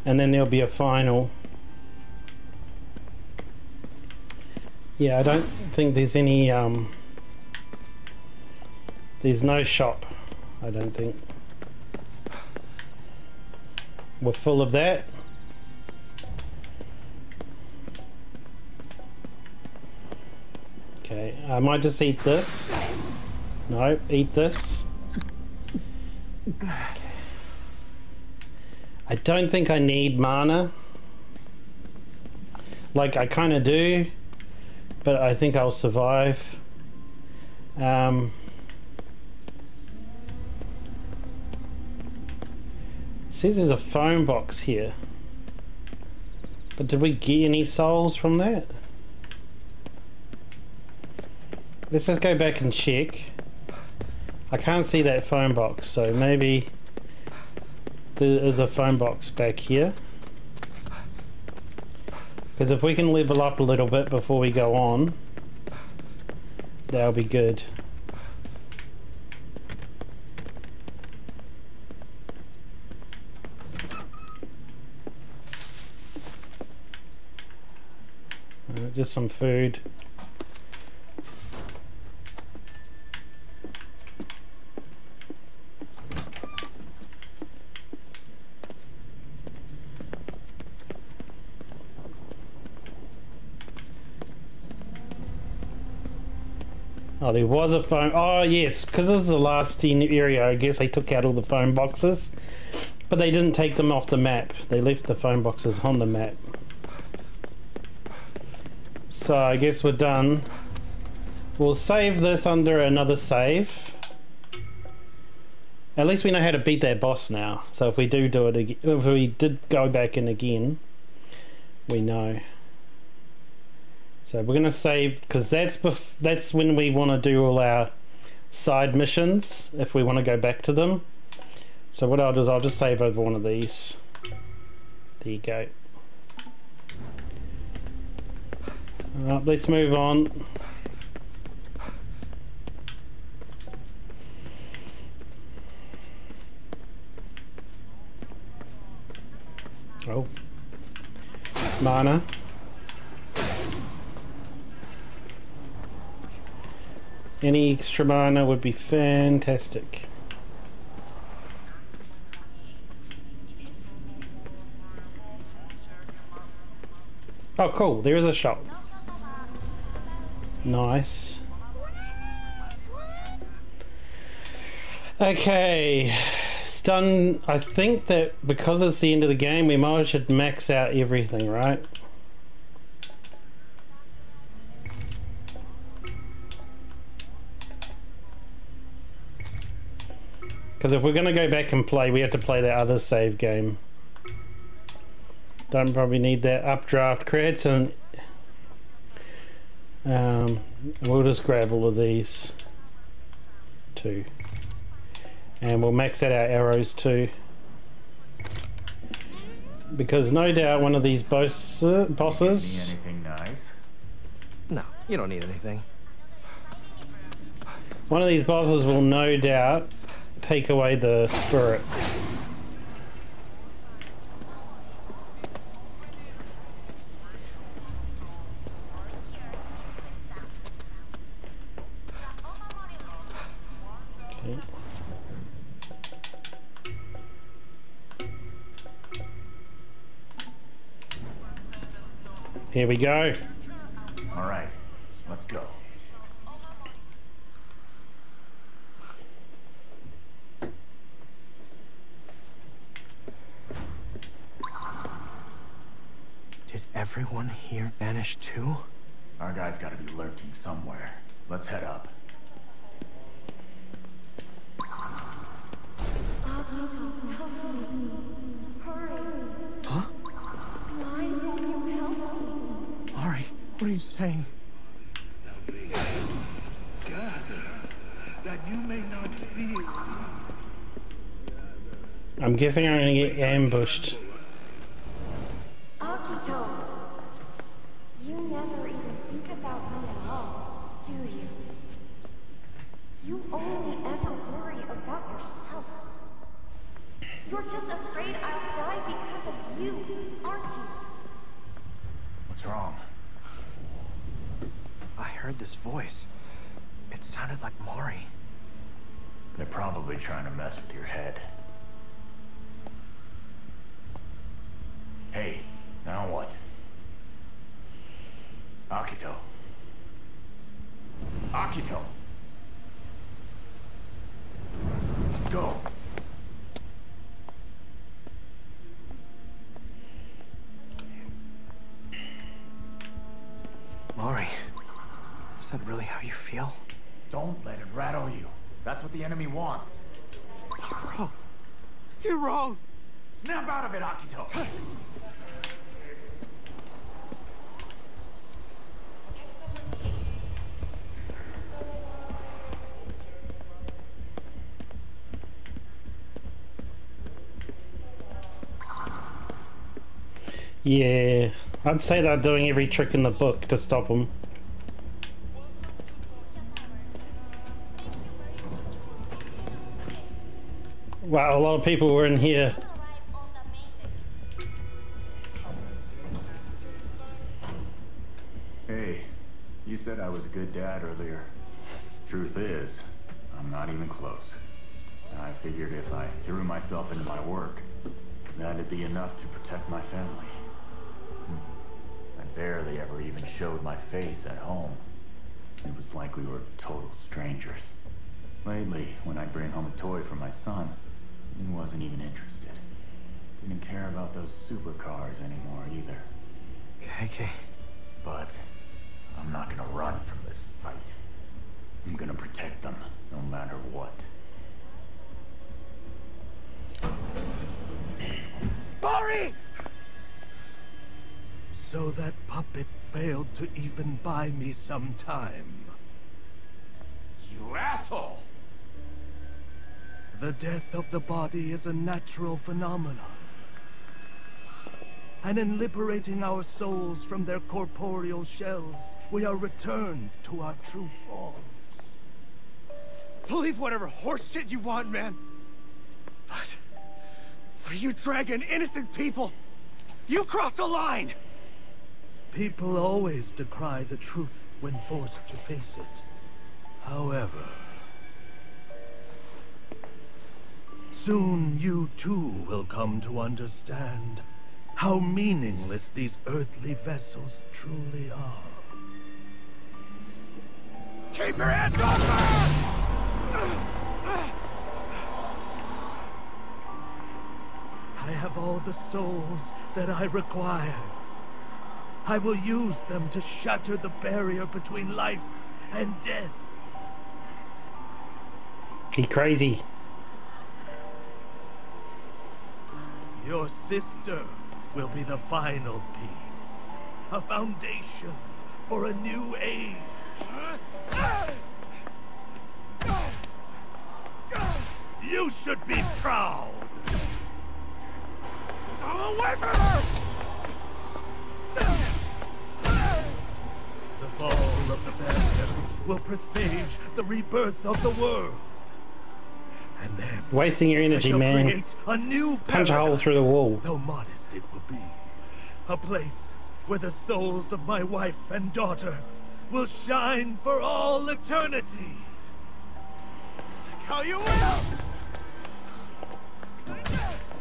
And then there'll be a final. Yeah, I don't think there's any, um, there's no shop, I don't think. We're full of that. Okay, I might just eat this. No, eat this. Okay. I don't think I need mana. Like, I kind of do, but I think I'll survive. Um, says there's a phone box here. But did we get any souls from that? Let's just go back and check. I can't see that phone box, so maybe there is a phone box back here. Because if we can level up a little bit before we go on, that'll be good. Just some food. There was a phone. Oh, yes, because this is the last area. I guess they took out all the phone boxes, but they didn't take them off the map. They left the phone boxes on the map. So I guess we're done. We'll save this under another save. At least we know how to beat that boss now. So if we do do it if we did go back in again, we know. So we're gonna save because that's that's when we want to do all our side missions if we want to go back to them. So what I'll do is I'll just save over one of these. There you go. Let's move on. Oh. Mana. Any extra mana would be fantastic. Oh cool, there is a shop. Nice. Okay, stun. I think that because it's the end of the game, we might should max out everything, right? Because if we're going to go back and play, we have to play that other save game. Don't probably need that updraft. Creates an um, we'll just grab all of these too. And we'll max out our arrows too. Because no doubt one of these boss, uh, bosses... anything nice? No, you don't need anything. One of these bosses will no doubt take away the spirit. Here we go. All right, let's go. Did everyone here vanished too? Our guy's gotta be lurking somewhere. Let's head up. Huh? Why won't you help me? Ari, what are you saying? Gather, that you may not feel. I'm guessing I'm gonna get ambushed. The enemy wants. You're wrong. You're wrong. Snap out of it, Akito. Yeah, I'd say they're doing every trick in the book to stop him. Wow, a lot of people were in here. Hey, you said I was a good dad earlier. Truth is, I'm not even close. I figured if I threw myself into my work, that'd be enough to protect my family. I barely ever even showed my face at home. It was like we were total strangers. Lately, when I bring home a toy for my son, he wasn't even interested. Didn't care about those supercars anymore either. KK. But I'm not gonna run from this fight. I'm gonna protect them, no matter what. Mari! So that puppet failed to even buy me some time. You asshole! The death of the body is a natural phenomenon. And in liberating our souls from their corporeal shells, we are returned to our true forms. Believe whatever horseshit you want, man. But when you dragging innocent people, you cross a line. People always decry the truth when forced to face it. However, soon you too will come to understand how meaningless these earthly vessels truly are. Keep your hands off her! I have all the souls that I require. I will use them to shatter the barrier between life and death. He crazy. Your sister will be the final piece. A foundation for a new age. You should be proud. I'm Away from her! The fall of the barrier will presage the rebirth of the world. And then Wasting your energy, man. a new Punch a hole through the wall. Though modest it will be. A place where the souls of my wife and daughter will shine for all eternity. How you will!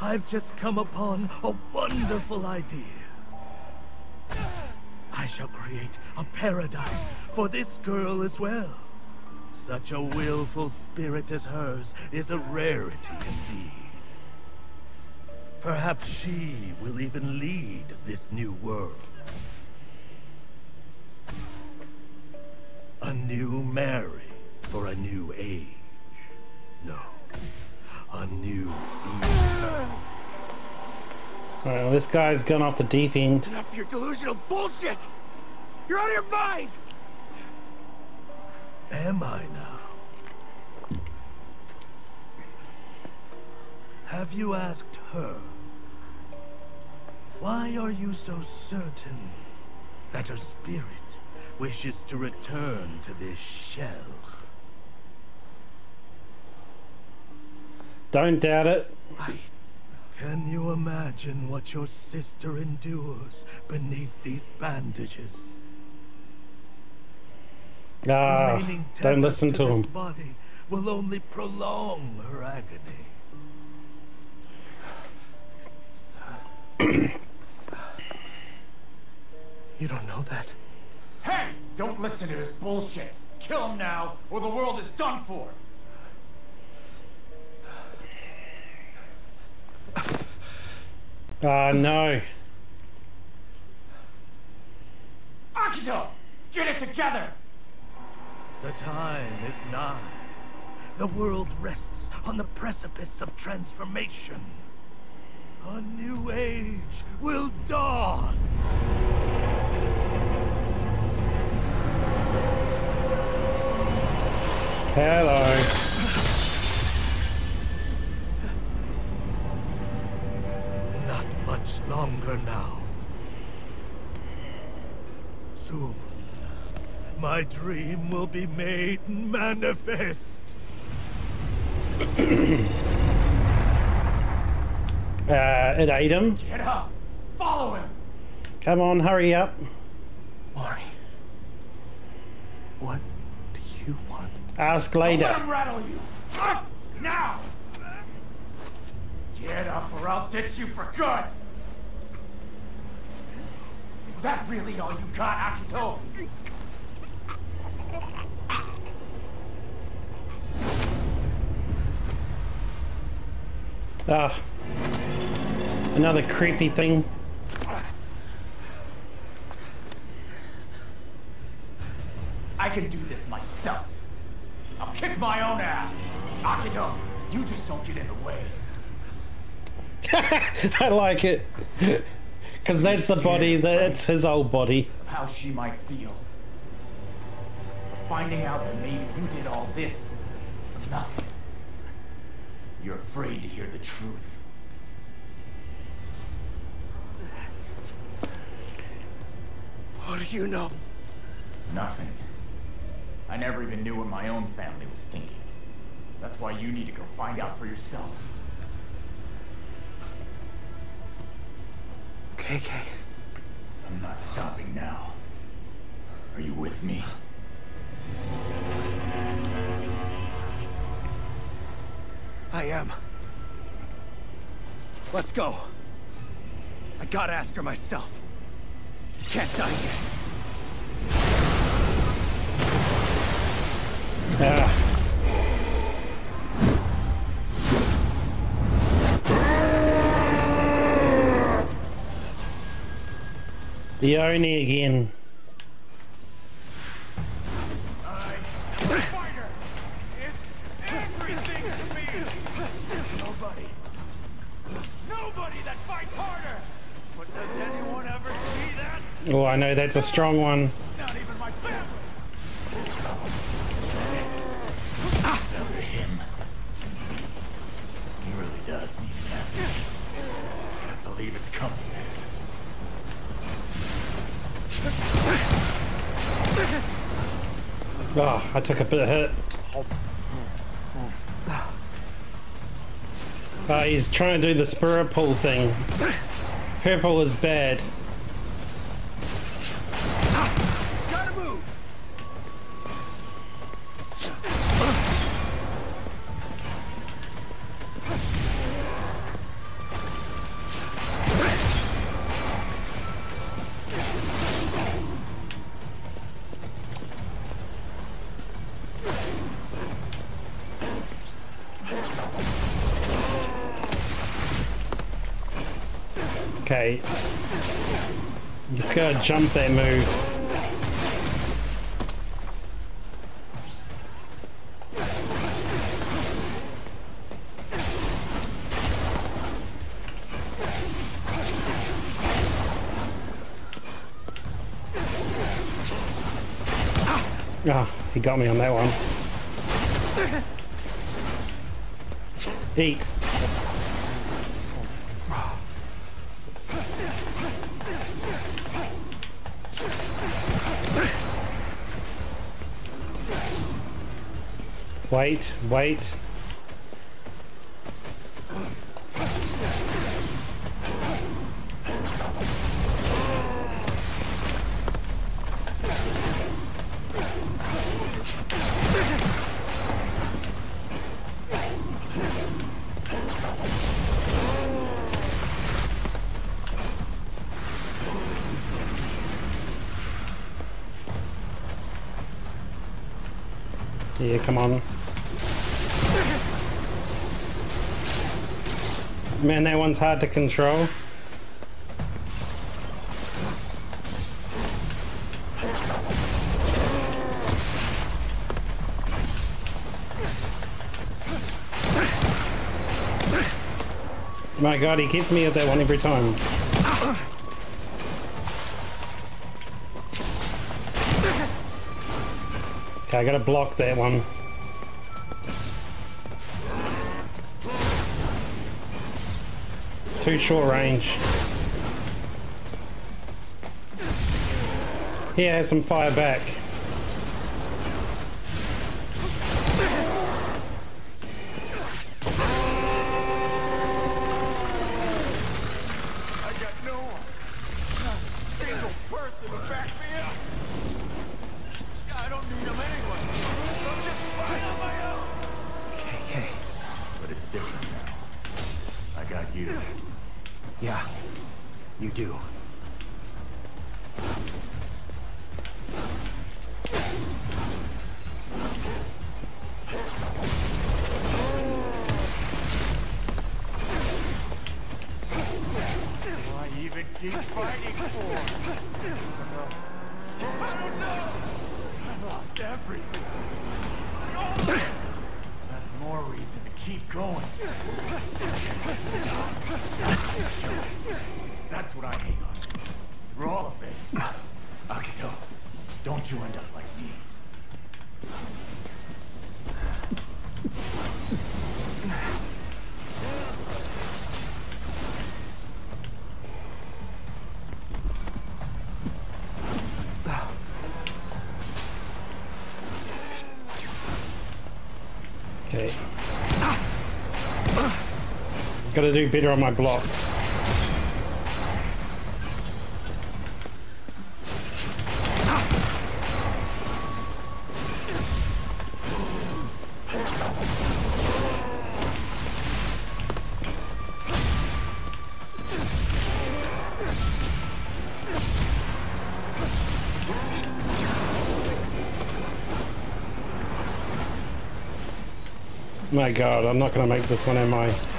I've just come upon a wonderful idea. I shall create a paradise for this girl as well. Such a willful spirit as hers is a rarity indeed. Perhaps she will even lead this new world. A new Mary for a new age. No, a new Eve. Well, this guy's gone off the deep end. Enough of your delusional bullshit! You're out of your mind! Am I now? Have you asked her? Why are you so certain that her spirit wishes to return to this shell? Don't doubt it. Can you imagine what your sister endures beneath these bandages? Ah, Remaining don't listen to this him. body will only prolong her agony. You don't know that. Hey! Don't listen to his bullshit! Kill him now, or the world is done for! Ah, no. Akito! Get it together! The time is nigh. The world rests on the precipice of transformation. A new age will dawn. Hello. Not much longer now. Soon, my dream will be made manifest. Uh, it ate him. Get up! Follow him! Come on, hurry up. Mari. What do you want? Ask later. Let later. him rattle you! Up! Now! Get up or I'll ditch you for good! Is that really all you got, Akito? Ah. Another creepy thing. I can do this myself. I'll kick my own ass. Akito, you just don't get in the way. I like it. Because that's the body, that's his old body. how she might feel. Finding out that maybe you did all this for nothing. You're afraid to hear the truth. What do you know? Nothing. I never even knew what my own family was thinking. That's why you need to go find out for yourself. KK. I'm not stopping now. Are you with me? I am. Let's go. I gotta ask her myself. Can't die yet. Ah. The Oni again. Fighter! It's everything to me! Nobody. Nobody that fights harder! But does anyone ever see that? Oh, I know that's a strong one. Not even my family! Him. He really does need an escort. Can't believe it's come this. Oh, I took a bit of hit. Oh, he's trying to do the spirit pull thing. Purple is bad. Jump that move. Ah, he got me on that one. Eat. Wait, wait. Yeah, come on. Hard to control. My god, he gets me at that one every time. Okay, I gotta block that one. Too short range. Here, have some fire back. Gotta do better on my blocks. My god, I'm not gonna make this one, am I?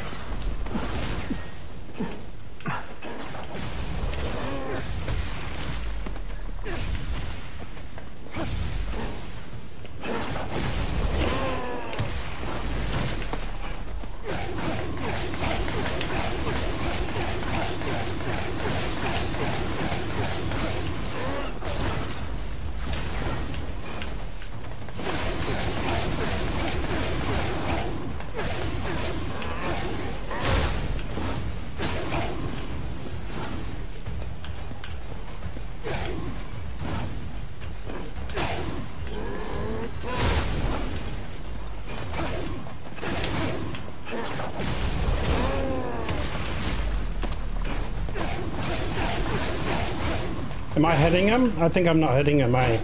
Am I hitting him? I think I'm not hitting him, eh?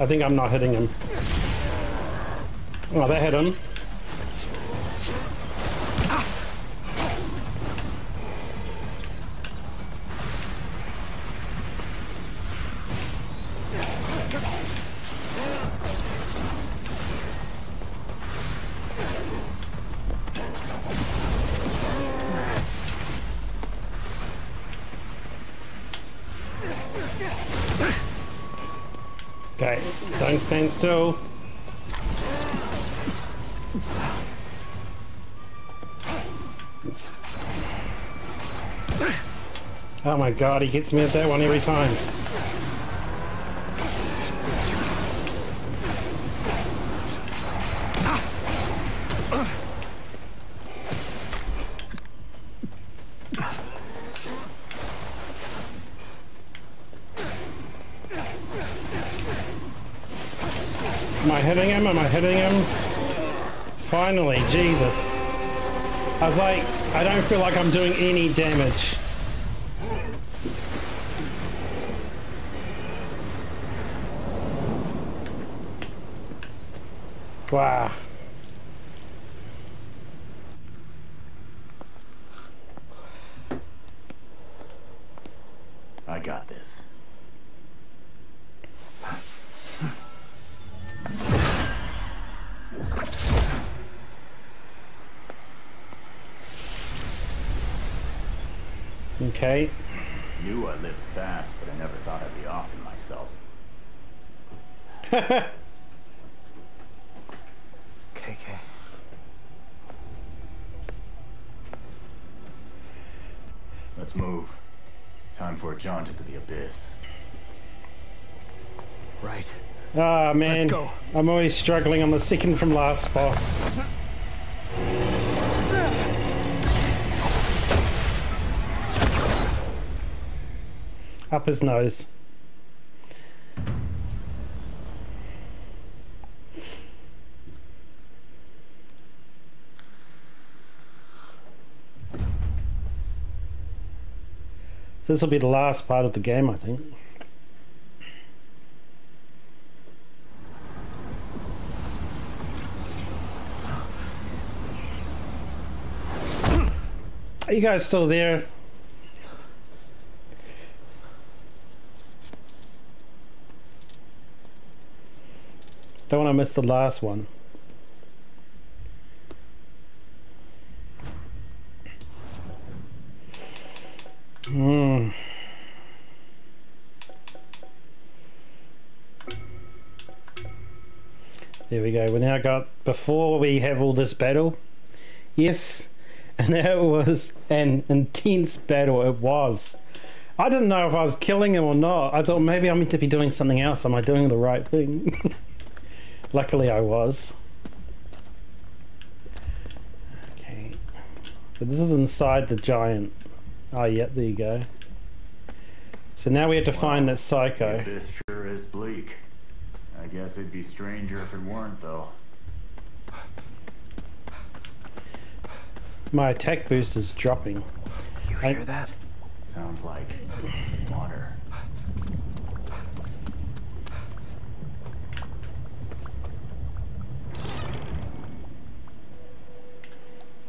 I think I'm not hitting him. Oh, that hit him. Oh my god, he gets me at that one every time. Struggling on the second from last boss. Up his nose. This will be the last part of the game, I think. Are you guys still there? Don't want to miss the last one. Hmm. There we go. We now got before we have all this battle. Yes, and that was an intense battle. It was. I didn't know if I was killing him or not. I thought maybe I'm meant to be doing something else. Am I doing the right thing? Luckily, I was. Okay. So this is inside the giant. Oh, yeah, there you go. So now we have to find that psycho. abyss sure is bleak. I guess it'd be stranger if it weren't, though. My attack boost is dropping. You I- hear that? Sounds like water.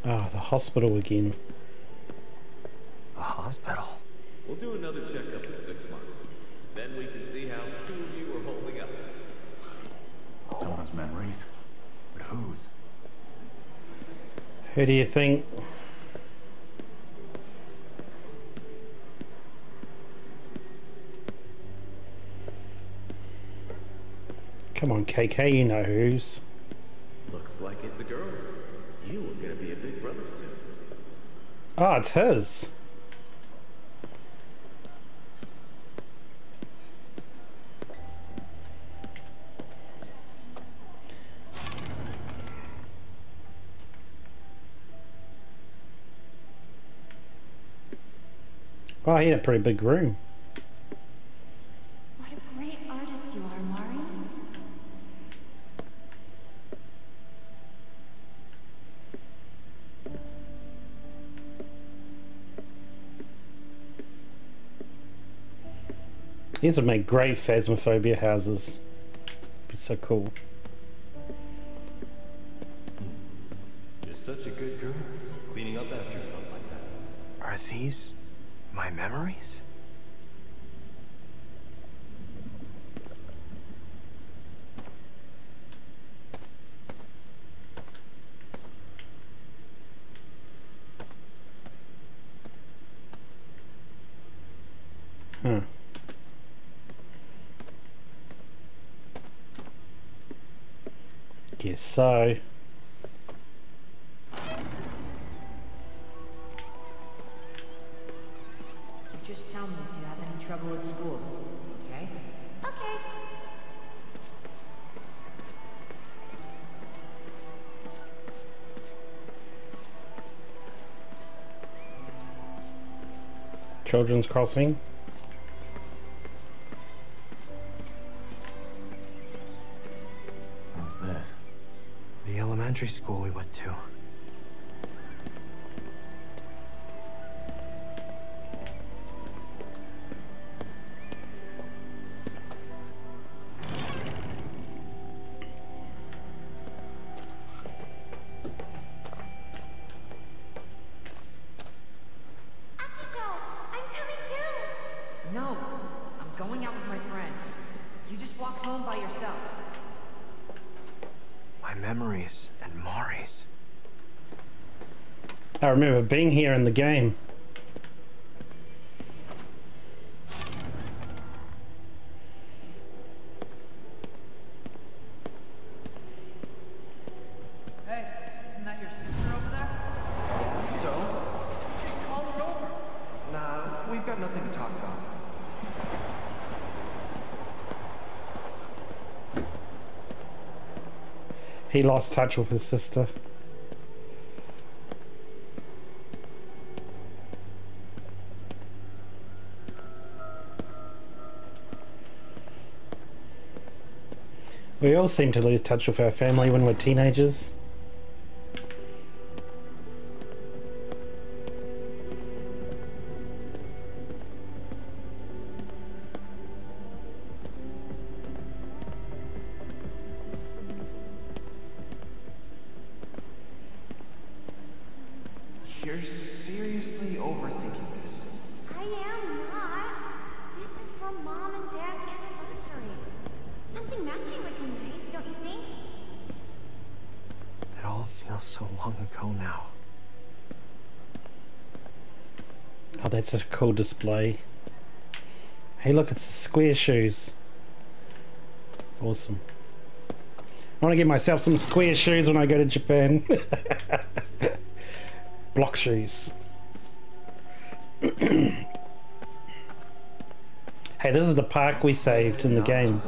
Oh, the hospital again. A hospital. We'll do another checkup in six months. Then we can see how the two of you are holding up. Someone's memories? But whose? Who do you think? Come on, KK, you know who's. Looks like it's a girl. You are gonna be a big brother soon. Oh, it's his. Oh, he had a pretty big room. What a great artist you are, Mari. These would make great phasmophobia houses. Be so cool. You're such a good girl. Cleaning up after yourself like that. Are these my memories? Hmm. Huh. Guess so. Children's Crossing. What's this? The elementary school we went to. Being here in the game. Hey, isn't that your sister over there? So? Call her over. Nah, we've got nothing to talk about. He lost touch with his sister. We all seem to lose touch with our family when we're teenagers. Cool display. Hey, look, it's square shoes. Awesome. I want to get myself some square shoes when I go to Japan. Block shoes. hey, this is the park we saved in the game.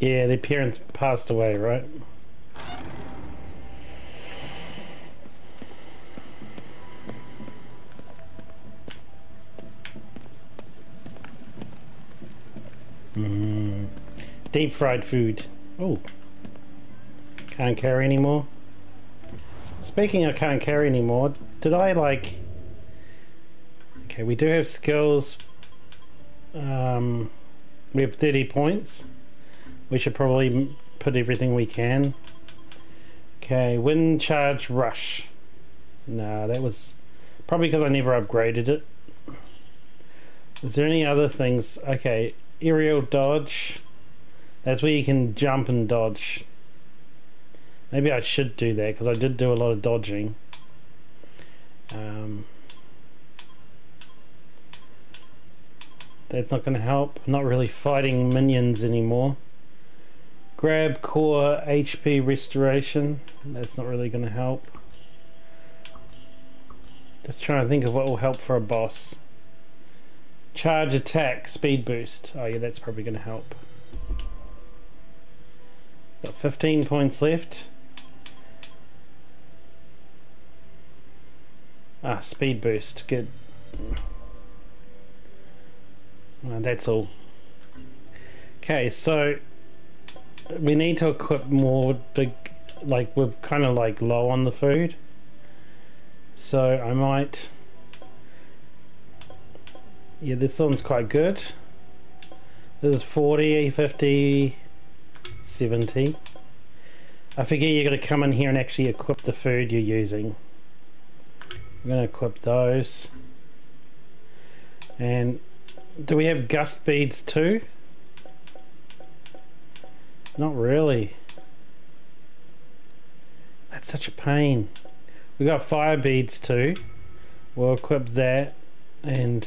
Yeah, their parents passed away, right? Mm. Deep fried food. Oh. Can't carry anymore. Speaking of can't carry anymore, did I like... Okay, we do have skills. Um, we have 30 points. We should probably put everything we can. Okay, wind charge rush. Nah, that was probably because I never upgraded it. Is there any other things? Okay, aerial dodge. That's where you can jump and dodge. Maybe I should do that because I did do a lot of dodging. Um, that's not going to help. Not really fighting minions anymore. Grab core HP restoration. That's not really going to help. Just trying to think of what will help for a boss. Charge attack, speed boost. Oh yeah, that's probably going to help. Got 15 points left. Ah, speed boost. Good. Uh, that's all. Okay, so we need to equip more big. Like we're kind of like low on the food, so I might. Yeah, this one's quite good. This is 40, 50, 70. I forget you got to come in here and actually equip the food you're using. I'm going to equip those. And do we have gust beads too? Not really. That's such a pain. We got fire beads too. We'll equip that and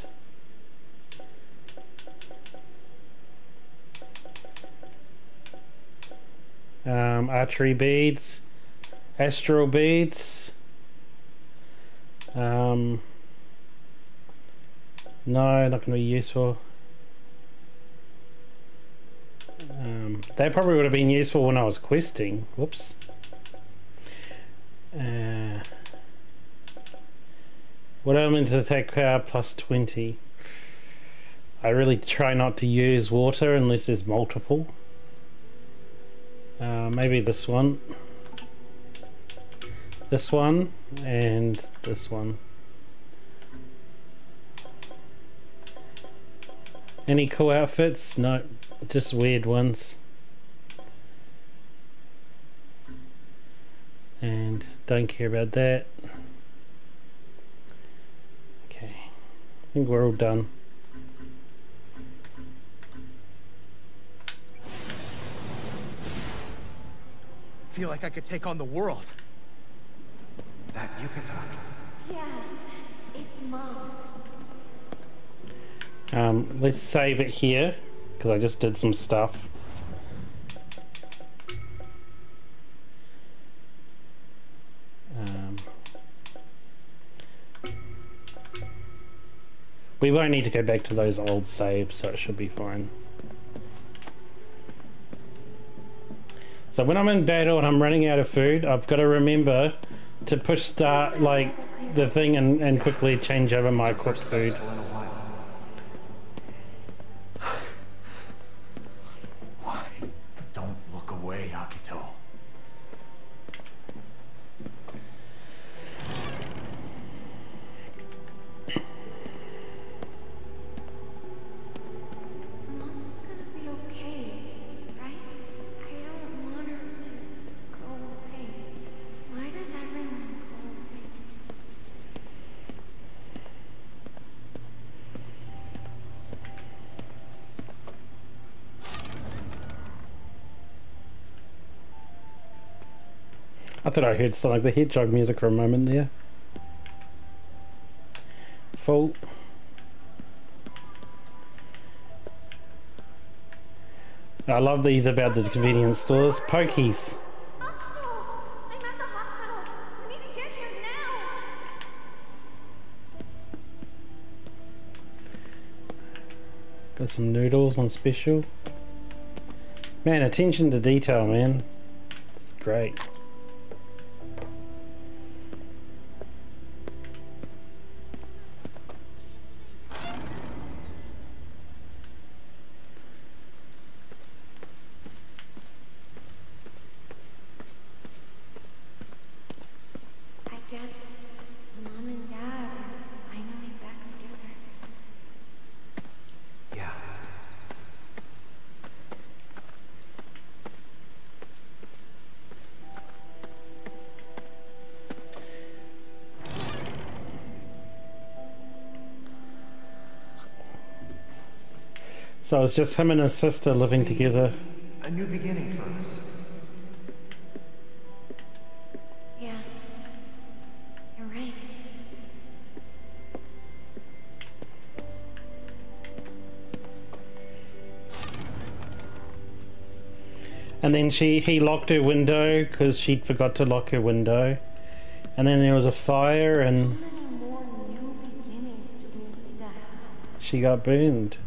um, archery beads, astral beads. Um, no, not going to be useful. Um, they probably would have been useful when I was questing. Whoops. Uh, what element to attack power plus 20? I really try not to use water unless there's multiple. Uh, maybe this one. This one and this one. Any cool outfits? No, just weird ones. And don't care about that. Okay, I think we're all done. Feel like I could take on the world. That Yukata. Yeah, it's Mom. Um, let's save it here because I just did some stuff. Um, we won't need to go back to those old saves, so it should be fine. So when I'm in battle and I'm running out of food, I've got to remember to push start like the thing and, and quickly change over my cooked food. I thought I heard something like the hedgehog music for a moment there. Full. I love these about the convenience stores. Pokies. Got some noodles on special. Man, attention to detail, man. It's great. So it's just him and his sister living together. A new beginning for us. Yeah. You're right. And then she he locked her window because she forgot to lock her window. And then there was a fire and How many more new beginnings do we need to have? she got burned.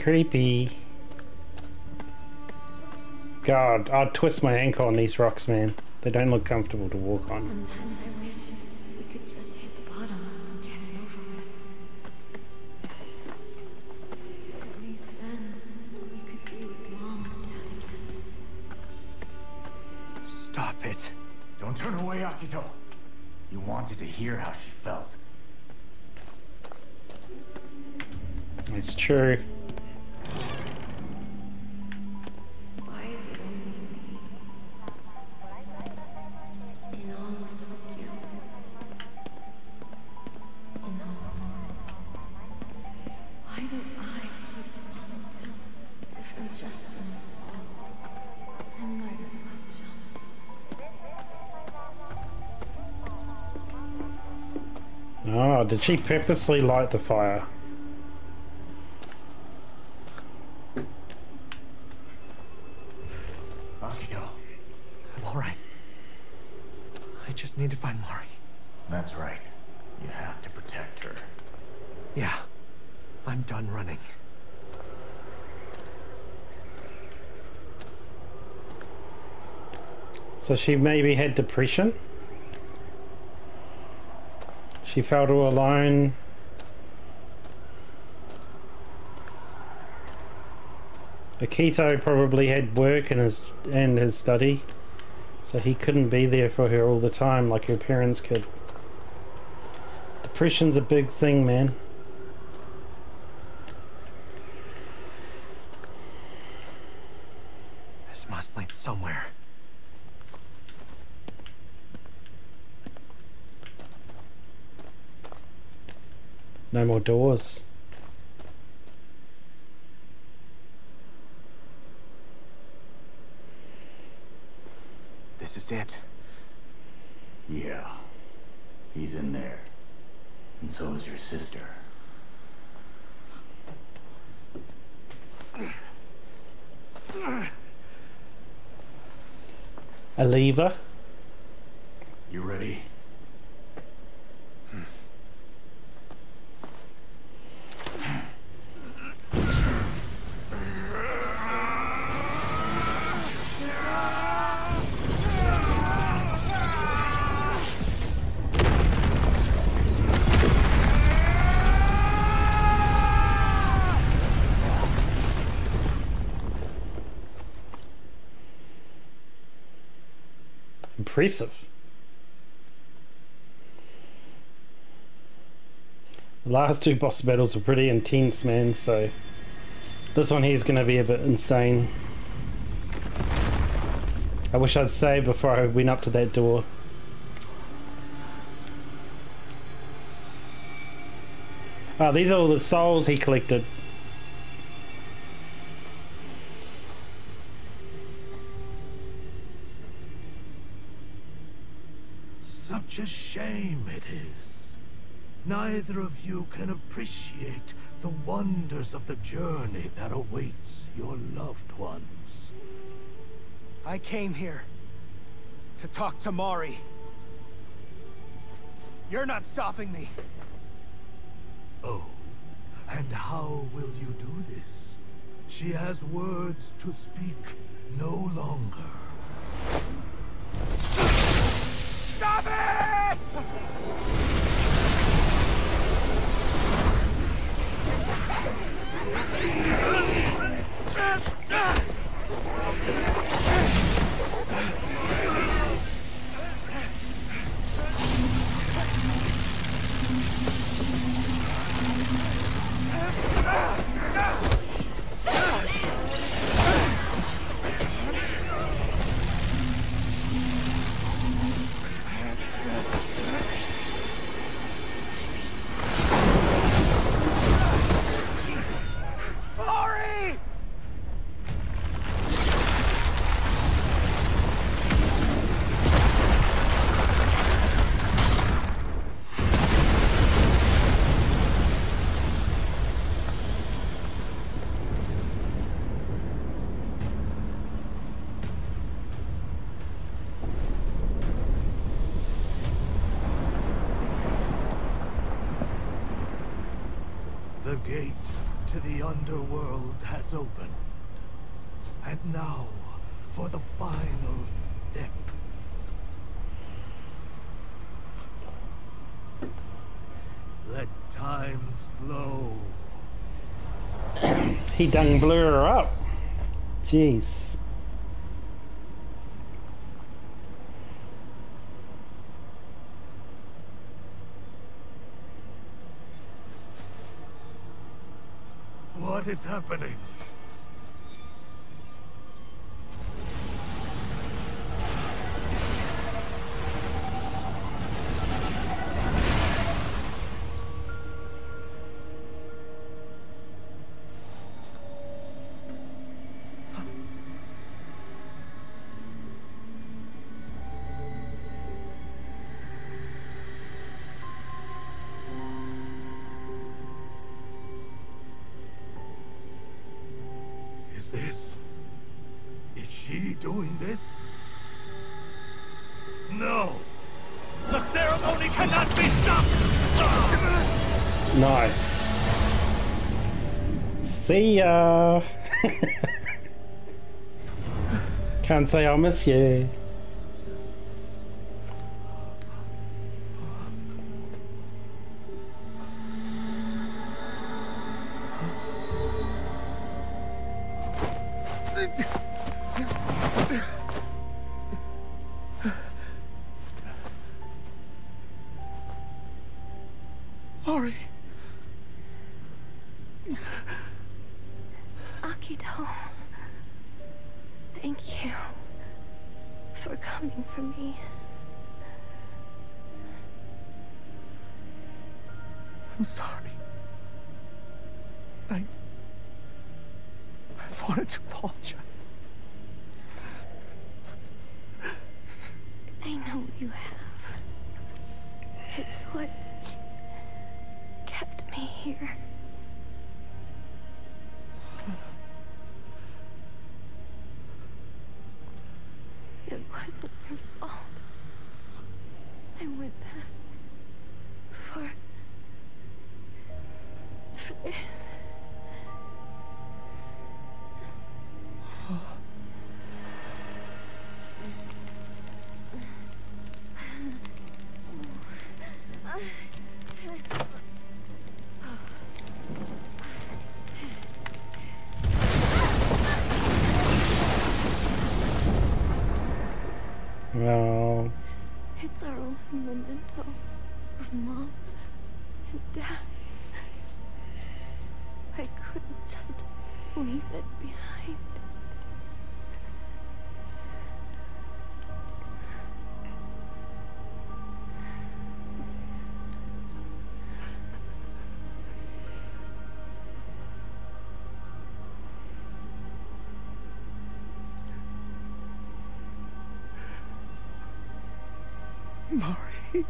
Creepy. God, I'd twist my ankle on these rocks, man. They don't look comfortable to walk on. Did she purposely light the fire? Akito. I'm alright. I just need to find Mari. That's right. You have to protect her. Yeah. I'm done running. So she maybe had depression? She felt all alone. Akito probably had work and his and his study, so he couldn't be there for her all the time like her parents could. Depression's a big thing, man. This must lead somewhere. No more doors. This is it. Yeah. He's in there. And so is your sister. A lever. Impressive. The last two boss battles were pretty intense, man, so this one here's gonna be a bit insane. I wish I'd saved before I went up to that door. Oh, these are all the souls he collected. Such a shame it is. Neither of you can appreciate the wonders of the journey that awaits your loved ones. I came here to talk to Mari. You're not stopping me. Oh, and how will you do this? She has words to speak no longer. Underworld has opened. And now, for the final step. Let times flow. He done blew her up. Jeez. What is happening? See ya. Can't say I'll miss you. Mari.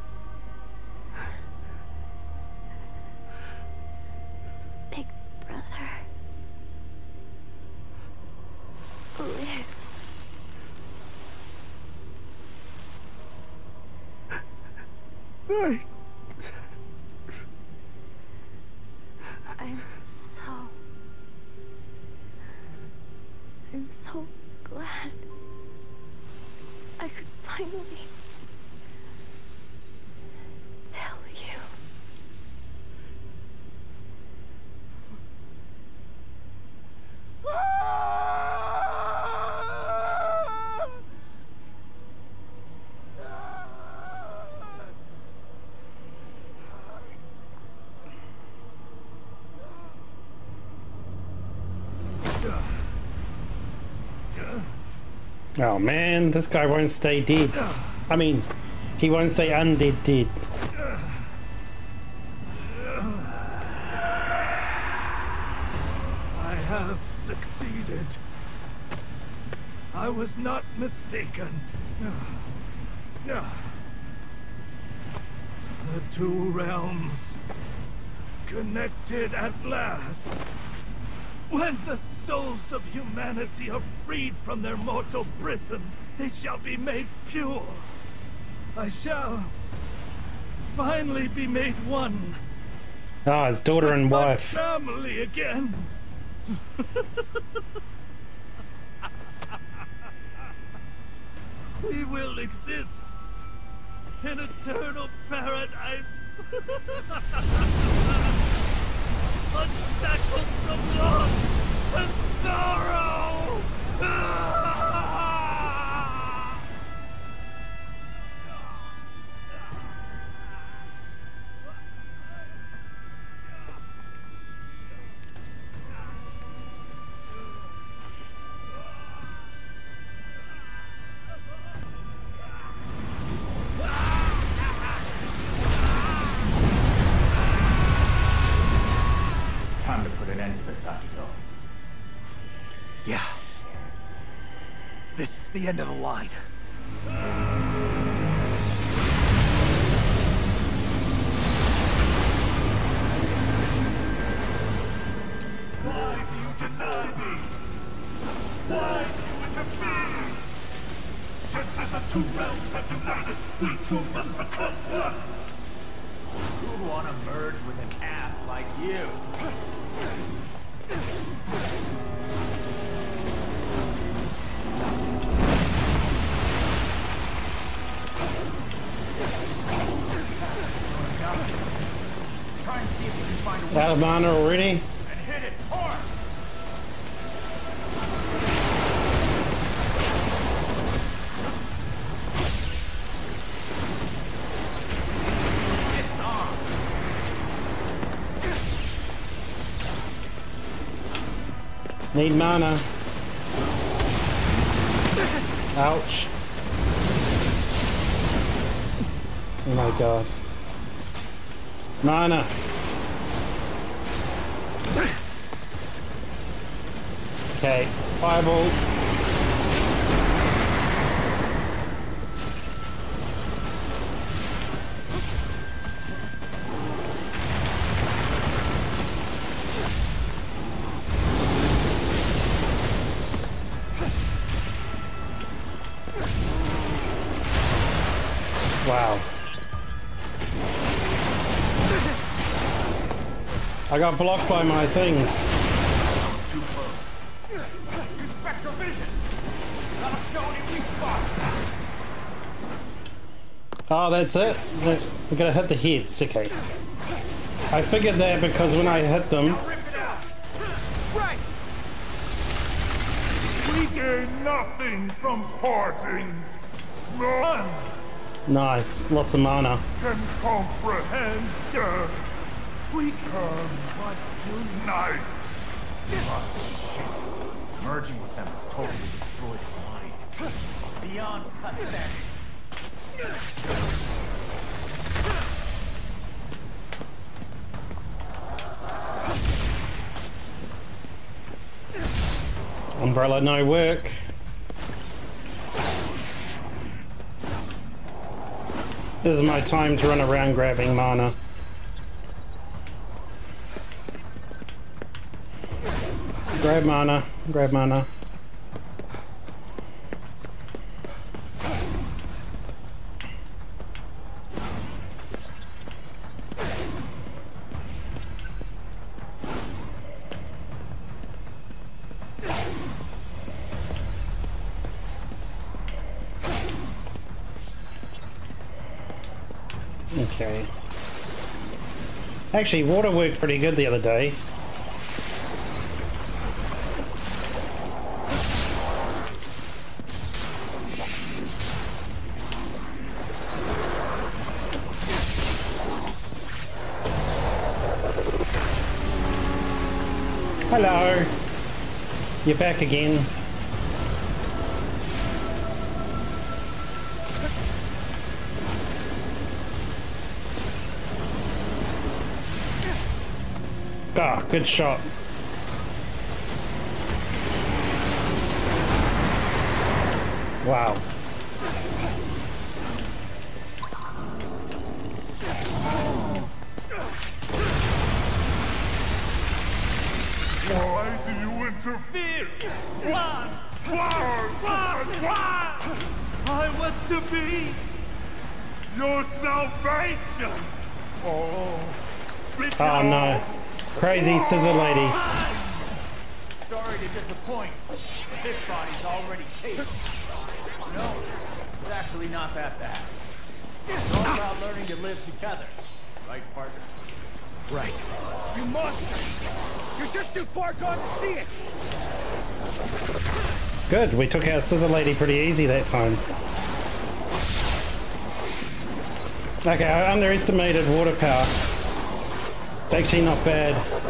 Big brother. Live. I. I'm so. I'm so glad I could finally tell you. Oh man, this guy won't stay dead. I mean, he won't stay undead dead. I have succeeded. I was not mistaken. The two realms connected at last. When the souls of humanity are from their mortal prisons, they shall be made pure. I shall finally be made one. Ah, his daughter and wife. family again. we will exist in eternal paradise. Unshackled from loss and sorrow. Time end of the line. Why do you deny me? Why do you interfere? Just as the two realms have united, we two must become one. Who'd want to merge with an ass like you? A of mana already? on. Need mana. Ouch. Oh my god. Mana. Okay, fireball. Wow. I got blocked by my things. Oh, that's it? I'm gonna hit the head. It's okay. I figured that because when I hit them, Rip it out. Right. We gain nothing from partings. None nice, lots of mana. can comprehend death. We can but unite. Merging with them has totally destroyed his mind. Beyond pathetic. Umbrella no work. This is my time to run around grabbing mana. Grab mana, grab mana. Actually, water worked pretty good the other day. Hello. You're back again. Good shot. Wow. Crazy scissor lady. Sorry to disappoint. This body's already capable. No, it's actually not that bad. It's all about learning to live together. Right, partner? Right. You monster! You're just too far gone to see it! Good, we took out scissor lady pretty easy that time. Okay, I underestimated water power. It's actually not bad.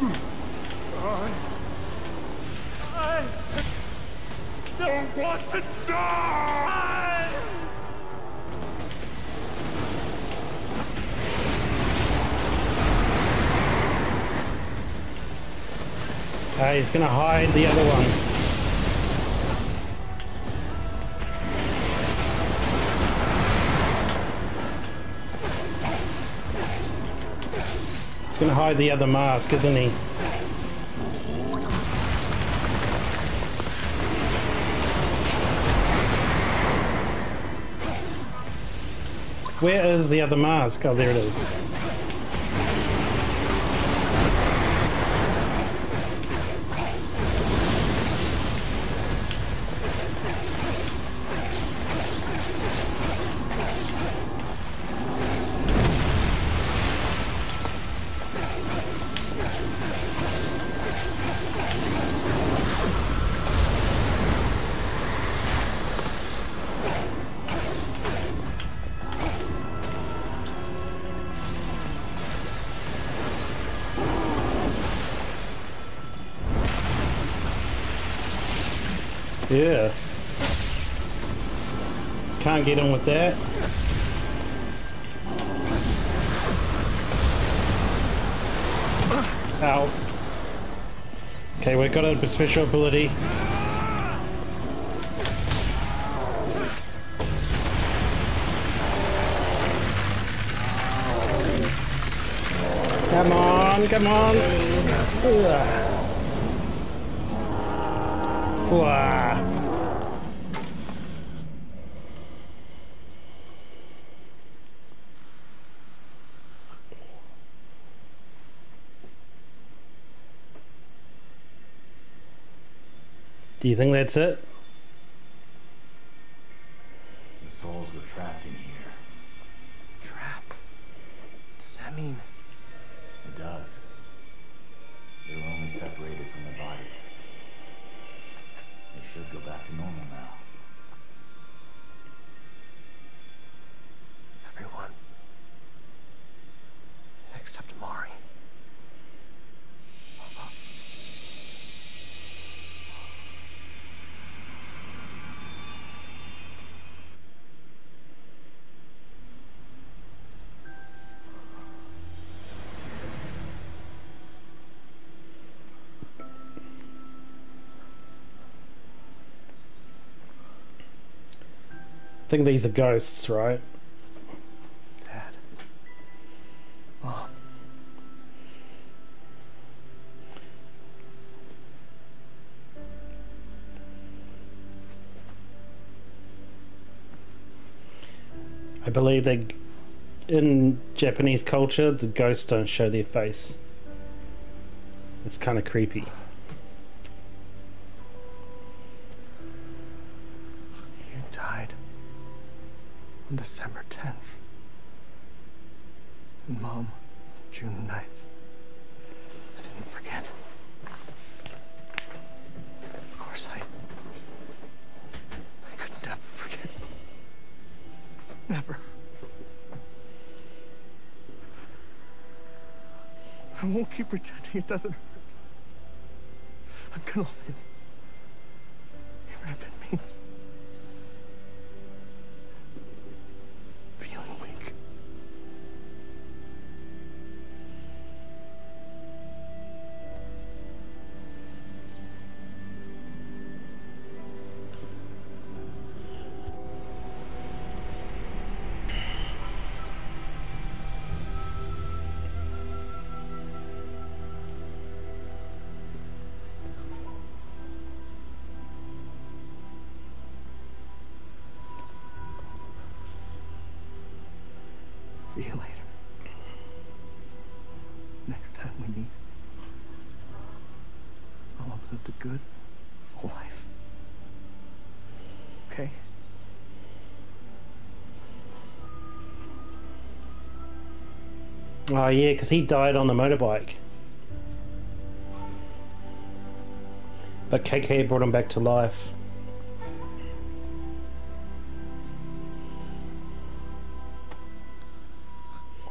I... I... don't want to die! Uh, he's gonna hide the other one. He's gonna hide the other mask, isn't he? Where is the other mask? Oh, there it is. Special ability. Come on, come on. Ugh. Fly. Do you think that's it? Think these are ghosts, right? Dad. Mom. I believe they, in Japanese culture, the ghosts don't show their face. It's kind of creepy. It doesn't hurt. I'm gonna live. Life. Okay? Oh yeah, because he died on the motorbike. But KK brought him back to life.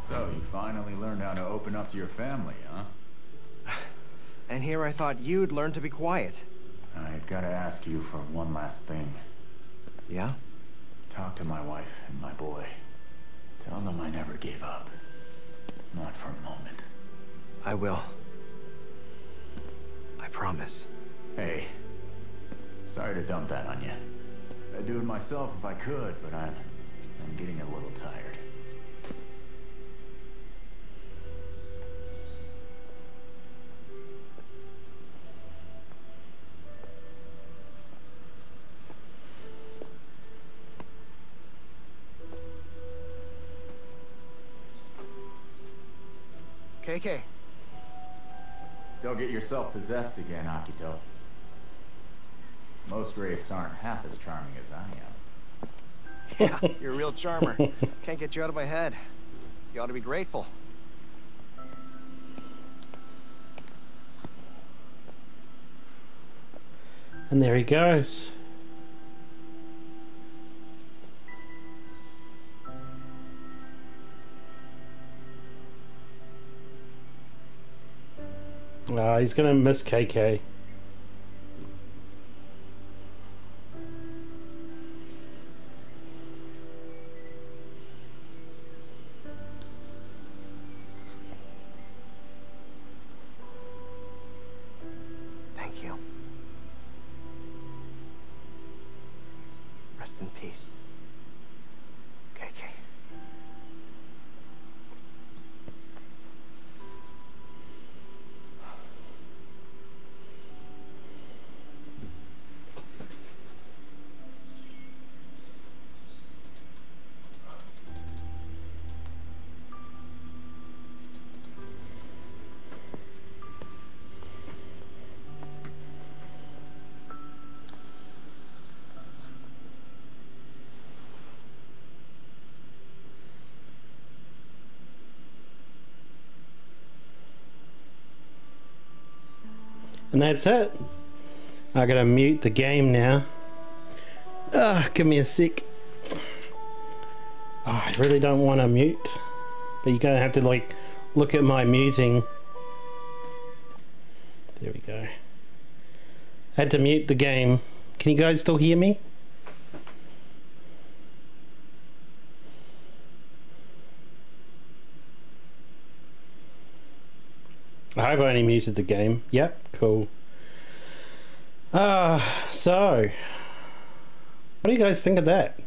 So, you finally learned how to open up to your family, huh? And here I thought you'd learn to be quiet. I gotta ask you for one last thing. Yeah? Talk to my wife and my boy. Tell them I never gave up. Not for a moment. I will. I promise. Hey, sorry to dump that on you. I'd do it myself if I could, but I'm, I'm getting a little tired. KK. Don't get yourself possessed again, Akito. Most wraiths aren't half as charming as I am. Yeah, you're a real charmer. Can't get you out of my head. You ought to be grateful. And there he goes. Ah, he's gonna miss KK. That's it. I gotta mute the game now. Ah, give me a sec. Ah, I really don't want to mute, but you're gonna have to like look at my muting. There we go. had to mute the game. Can you guys still hear me? I hope I only muted the game. Yep, cool. Ah, so what do you guys think of that?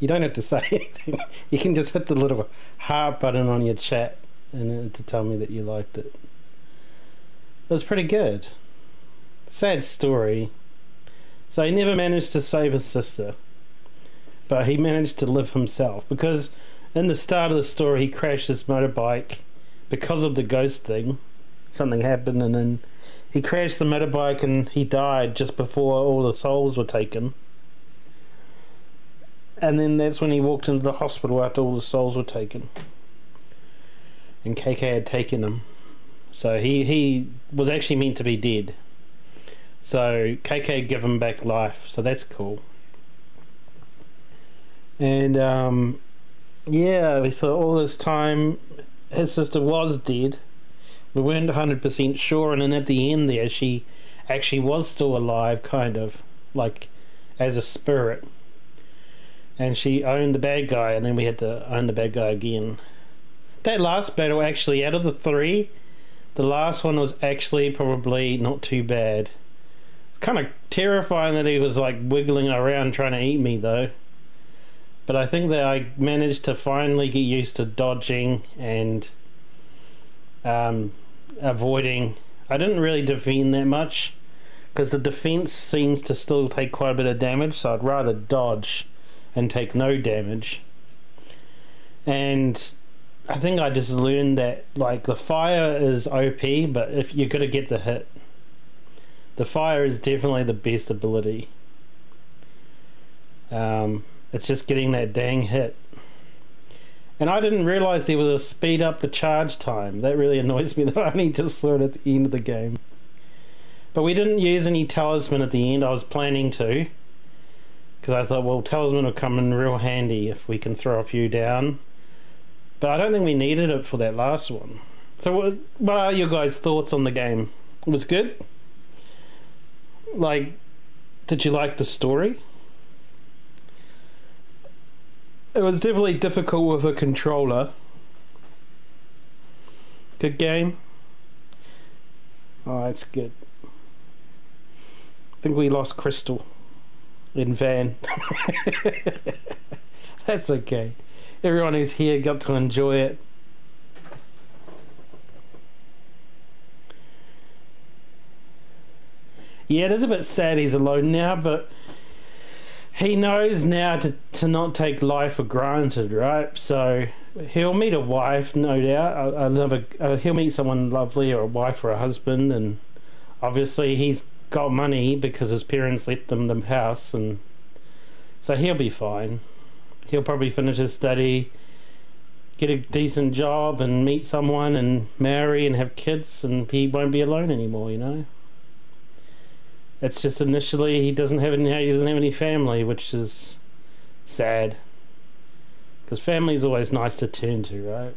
You don't have to say anything. You can just hit the little heart button on your chat and uh, to tell me that you liked it. It was pretty good. Sad story. So he never managed to save his sister, but he managed to live himself because in the start of the story he crashed his motorbike because of the ghost thing. Something happened and then he crashed the motorbike and he died just before all the souls were taken. And then that's when he walked into the hospital after all the souls were taken. And KK had taken him. So he, he was actually meant to be dead. So KK gave him back life. So that's cool. And um, yeah, we thought all this time his sister was dead. We weren't 100% sure, and then at the end there, she actually was still alive, kind of, like as a spirit. And she owned the bad guy, and then we had to own the bad guy again. That last battle, actually, out of the three, the last one was actually probably not too bad. It's kind of terrifying that he was like wiggling around trying to eat me, though but I think that I managed to finally get used to dodging and um, avoiding. I didn't really defend that much because the defense seems to still take quite a bit of damage, so I'd rather dodge and take no damage. And I think I just learned that like the fire is OP, but if you're gonna get the hit, the fire is definitely the best ability. Um, it's just getting that dang hit. And I didn't realize there was a speed up the charge time. That really annoys me that I only just saw it at the end of the game. But we didn't use any talisman at the end. I was planning to. Because I thought, well, talisman will come in real handy if we can throw a few down. But I don't think we needed it for that last one. So what, what are your guys' thoughts on the game? It was good? Like, did you like the story? It was definitely difficult with a controller. Good game. Oh, that's good. I think we lost Crystal in Van. that's okay. Everyone who's here got to enjoy it. Yeah, it is a bit sad he's alone now, but he knows now to, to not take life for granted, right? So he'll meet a wife, no doubt. Another, uh, he'll meet someone lovely, or a wife, or a husband, and obviously he's got money because his parents left them the house, and so he'll be fine. He'll probably finish his study, get a decent job, and meet someone, and marry, and have kids, and he won't be alone anymore. You know. It's just initially he doesn't have any he doesn't have any family, which is sad. Because family is always nice to turn to, right?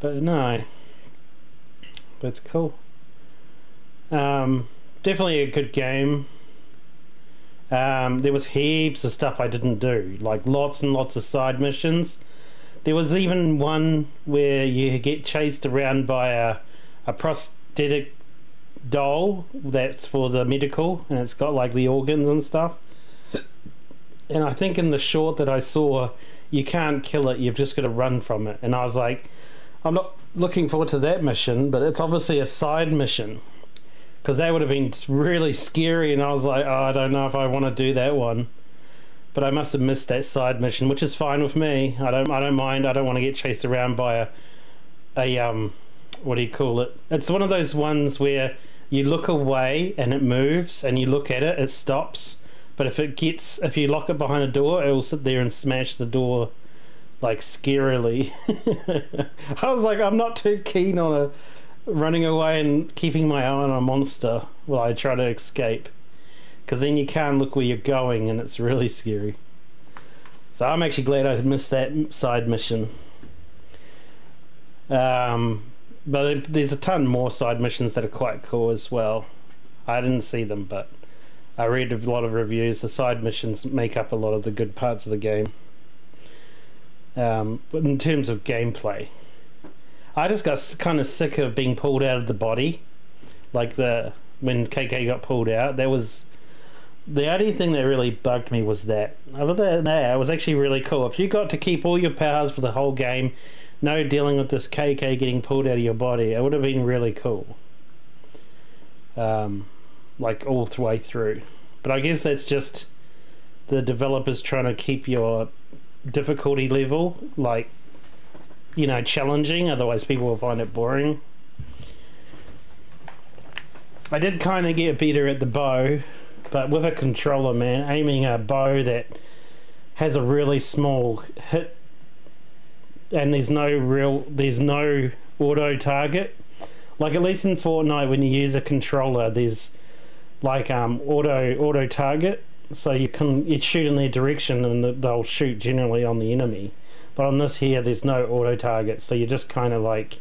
But no, that's cool. Um, definitely a good game. Um, there was heaps of stuff I didn't do, like lots and lots of side missions. There was even one where you get chased around by a, a prosthetic doll that's for the medical and it's got like the organs and stuff. And I think in the short that I saw, you can't kill it, you've just got to run from it. And I was like, I'm not looking forward to that mission, but it's obviously a side mission. Because that would have been really scary, and I was like, oh, I don't know if I want to do that one. But I must have missed that side mission, which is fine with me. I don't, I don't mind. I don't want to get chased around by a, a um, what do you call it? It's one of those ones where you look away and it moves and you look at it it stops. But if it gets if you lock it behind a door it will sit there and smash the door like scarily. I was like i'm not too keen on a running away and keeping my eye on a monster while i try to escape. Because then you can't look where you're going and it's really scary. So i'm actually glad i missed that side mission. Um but there's a ton more side missions that are quite cool as well. I didn't see them, but I read a lot of reviews. The side missions make up a lot of the good parts of the game. Um, but in terms of gameplay, I just got kind of sick of being pulled out of the body, like the when KK got pulled out. That was the only thing that really bugged me was that. Other than that, it was actually really cool. If you got to keep all your powers for the whole game no dealing with this KK getting pulled out of your body. It would have been really cool. Um, like all the way through. But I guess that's just the developers trying to keep your difficulty level like you know challenging otherwise people will find it boring I did kind of get better at the bow but with a controller man aiming a bow that has a really small hit and there's no real there's no auto target. Like at least in Fortnite when you use a controller there's like um auto auto target. So you can you shoot in their direction and they'll shoot generally on the enemy. But on this here there's no auto target. So you just kind of like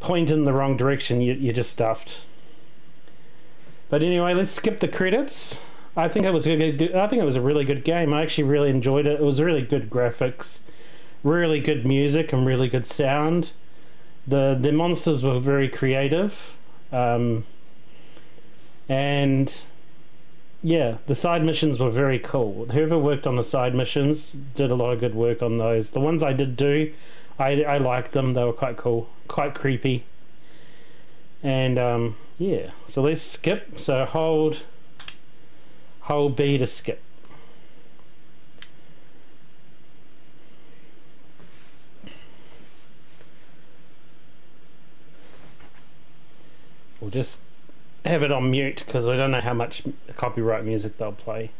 point in the wrong direction you, you're just stuffed. But anyway let's skip the credits. I think it was a good, I think it was a really good game. I actually really enjoyed it. It was really good graphics really good music and really good sound. The the monsters were very creative, um, and yeah, the side missions were very cool. Whoever worked on the side missions did a lot of good work on those. The ones I did do, I I liked them. They were quite cool, quite creepy. And um, yeah, so let's skip. So hold hold B to skip. We'll just have it on mute because I don't know how much copyright music they'll play.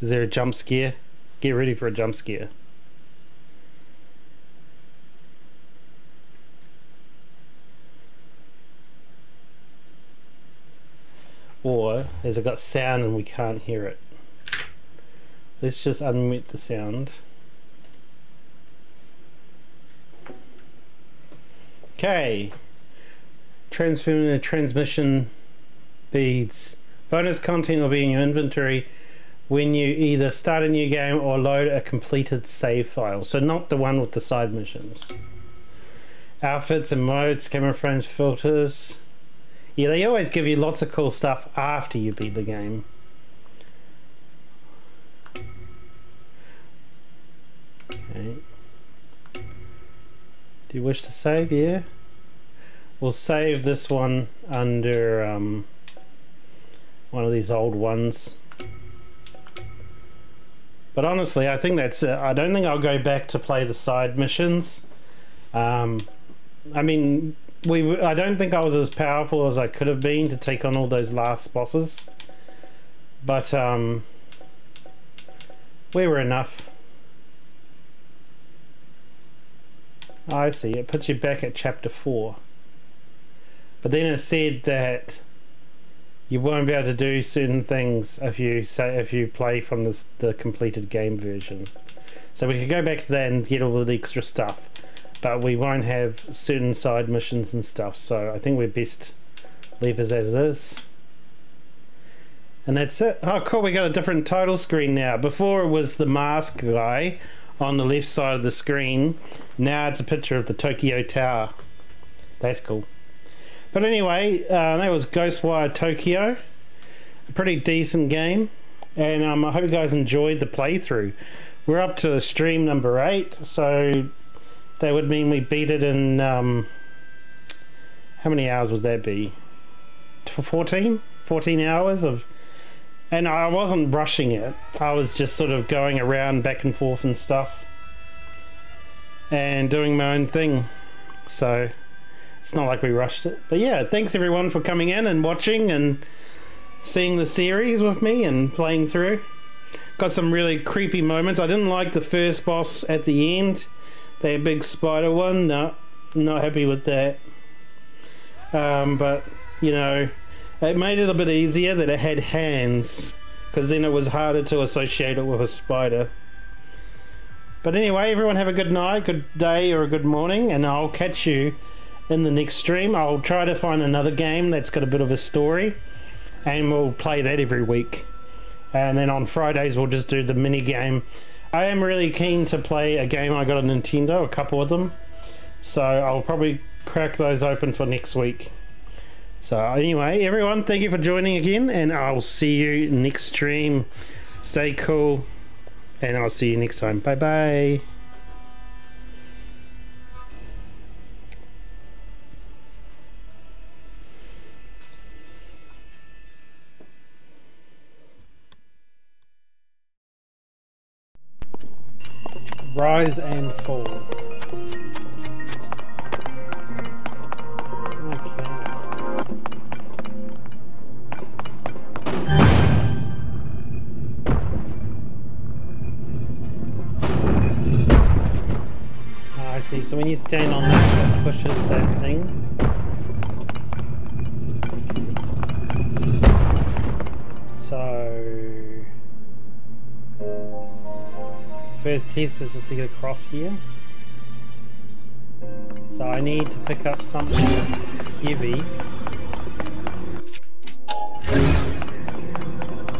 Is there a jump scare? Get ready for a jump scare. Or has it got sound and we can't hear it? Let's just unmute the sound. Okay. Transferring the transmission beads. Bonus content will be in your inventory when you either start a new game or load a completed save file. So not the one with the side missions. outfits, emotes, camera frames, filters. Yeah, they always give you lots of cool stuff after you beat the game. Okay. Do you wish to save? Yeah. We'll save this one under um, one of these old ones. But honestly, I think that's it. I don't think I'll go back to play the side missions. Um, I mean, we. I don't think I was as powerful as I could have been to take on all those last bosses. But um, we were enough. Oh, I see. It puts you back at chapter four. But then it said that you won't be able to do certain things if you say if you play from this, the completed game version. So we could go back to that and get all the extra stuff, but we won't have certain side missions and stuff. So I think we're best leave as it is. And that's it. Oh, cool! We got a different title screen now. Before it was the mask guy on the left side of the screen. Now it's a picture of the Tokyo Tower. That's cool. But anyway, uh, that was Ghostwire Tokyo. A pretty decent game. And um, I hope you guys enjoyed the playthrough. We're up to stream number 8, so that would mean we beat it in... Um, how many hours would that be? 14? 14 hours of... And I wasn't rushing it. I was just sort of going around back and forth and stuff. And doing my own thing. So it's not like we rushed it. But yeah, thanks everyone for coming in and watching and seeing the series with me and playing through. Got some really creepy moments. I didn't like the first boss at the end. That big spider one. No, not happy with that. Um, but, you know, it made it a bit easier that it had hands. Because then it was harder to associate it with a spider. But anyway, everyone have a good night, good day, or a good morning, and I'll catch you in the next stream. I'll try to find another game that's got a bit of a story, and we'll play that every week. And then on Fridays, we'll just do the mini game. I am really keen to play a game I got on Nintendo, a couple of them. So I'll probably crack those open for next week. So anyway, everyone, thank you for joining again, and I'll see you next stream. Stay cool, and I'll see you next time. Bye bye. Rise and fall. See. So when you stand on that, it pushes that thing. So first test is just to get across here. So I need to pick up something heavy.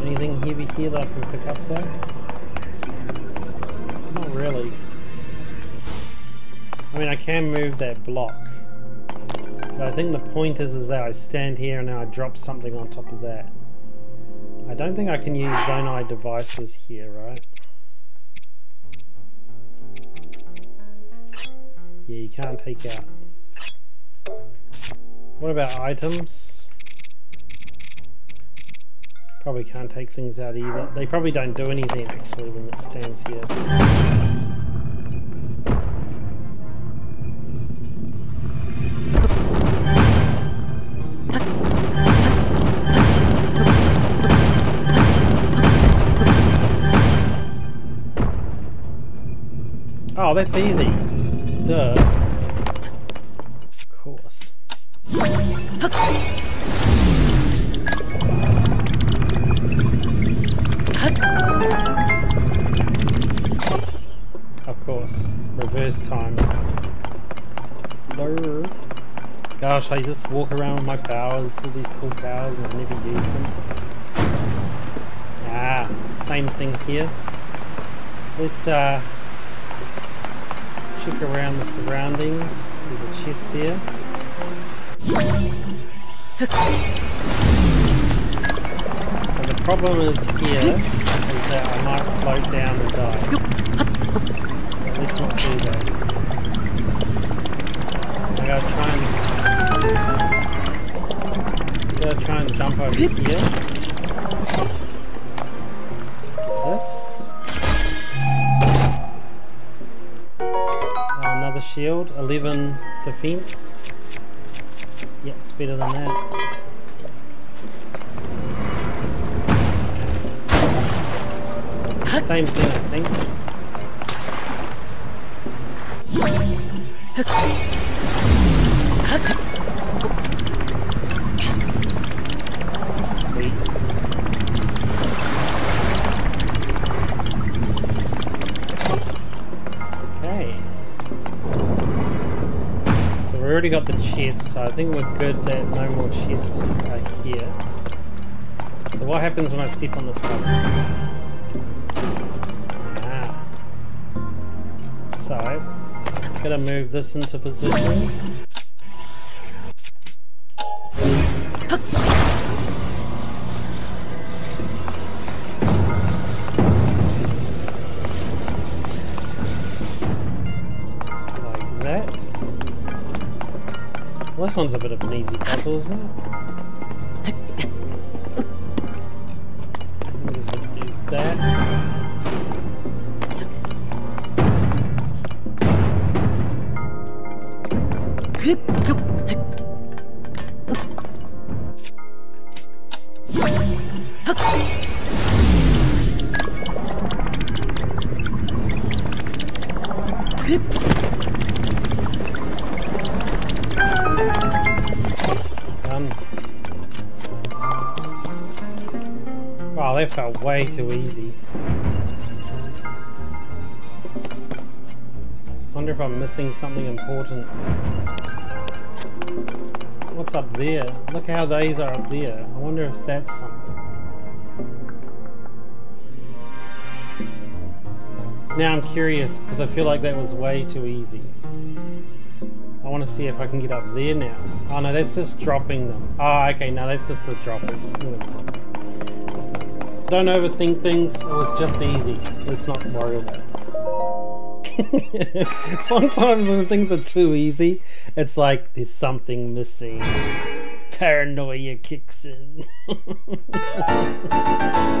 Anything heavy here that I can pick up though? Mean I can move that block. But I think the point is, is that I stand here and now I drop something on top of that. I don't think I can use Zonai devices here, right? Yeah, you can't take out. What about items? Probably can't take things out either. They probably don't do anything actually when it stands here. Oh, that's easy. Duh. Of course. Of course. Reverse time. Gosh, I just walk around with my powers, all these cool powers, and I never use them. Ah, same thing here. Let's uh check around the surroundings. There's a chest there. So the problem is here is that I might float down and die. So let's not do that. I gotta try and gotta try and jump over here. Another shield, 11 defense. Yeah, it's better than that. Same thing, I think. Already got the chest, so I think we're good that no more chests are here. So what happens when I step on this one? Ah. So, gotta move this into position. This one's a bit of an easy puzzle, isn't it? Way too easy. Wonder if I'm missing something important. What's up there? Look how these are up there. I wonder if that's something. Now I'm curious because I feel like that was way too easy. I want to see if I can get up there now. Oh no, that's just dropping them. Oh, okay, no, that's just the droppers. Don't overthink things. It was just easy. Let's not worry about it. Sometimes when things are too easy, it's like there's something missing. Paranoia kicks in.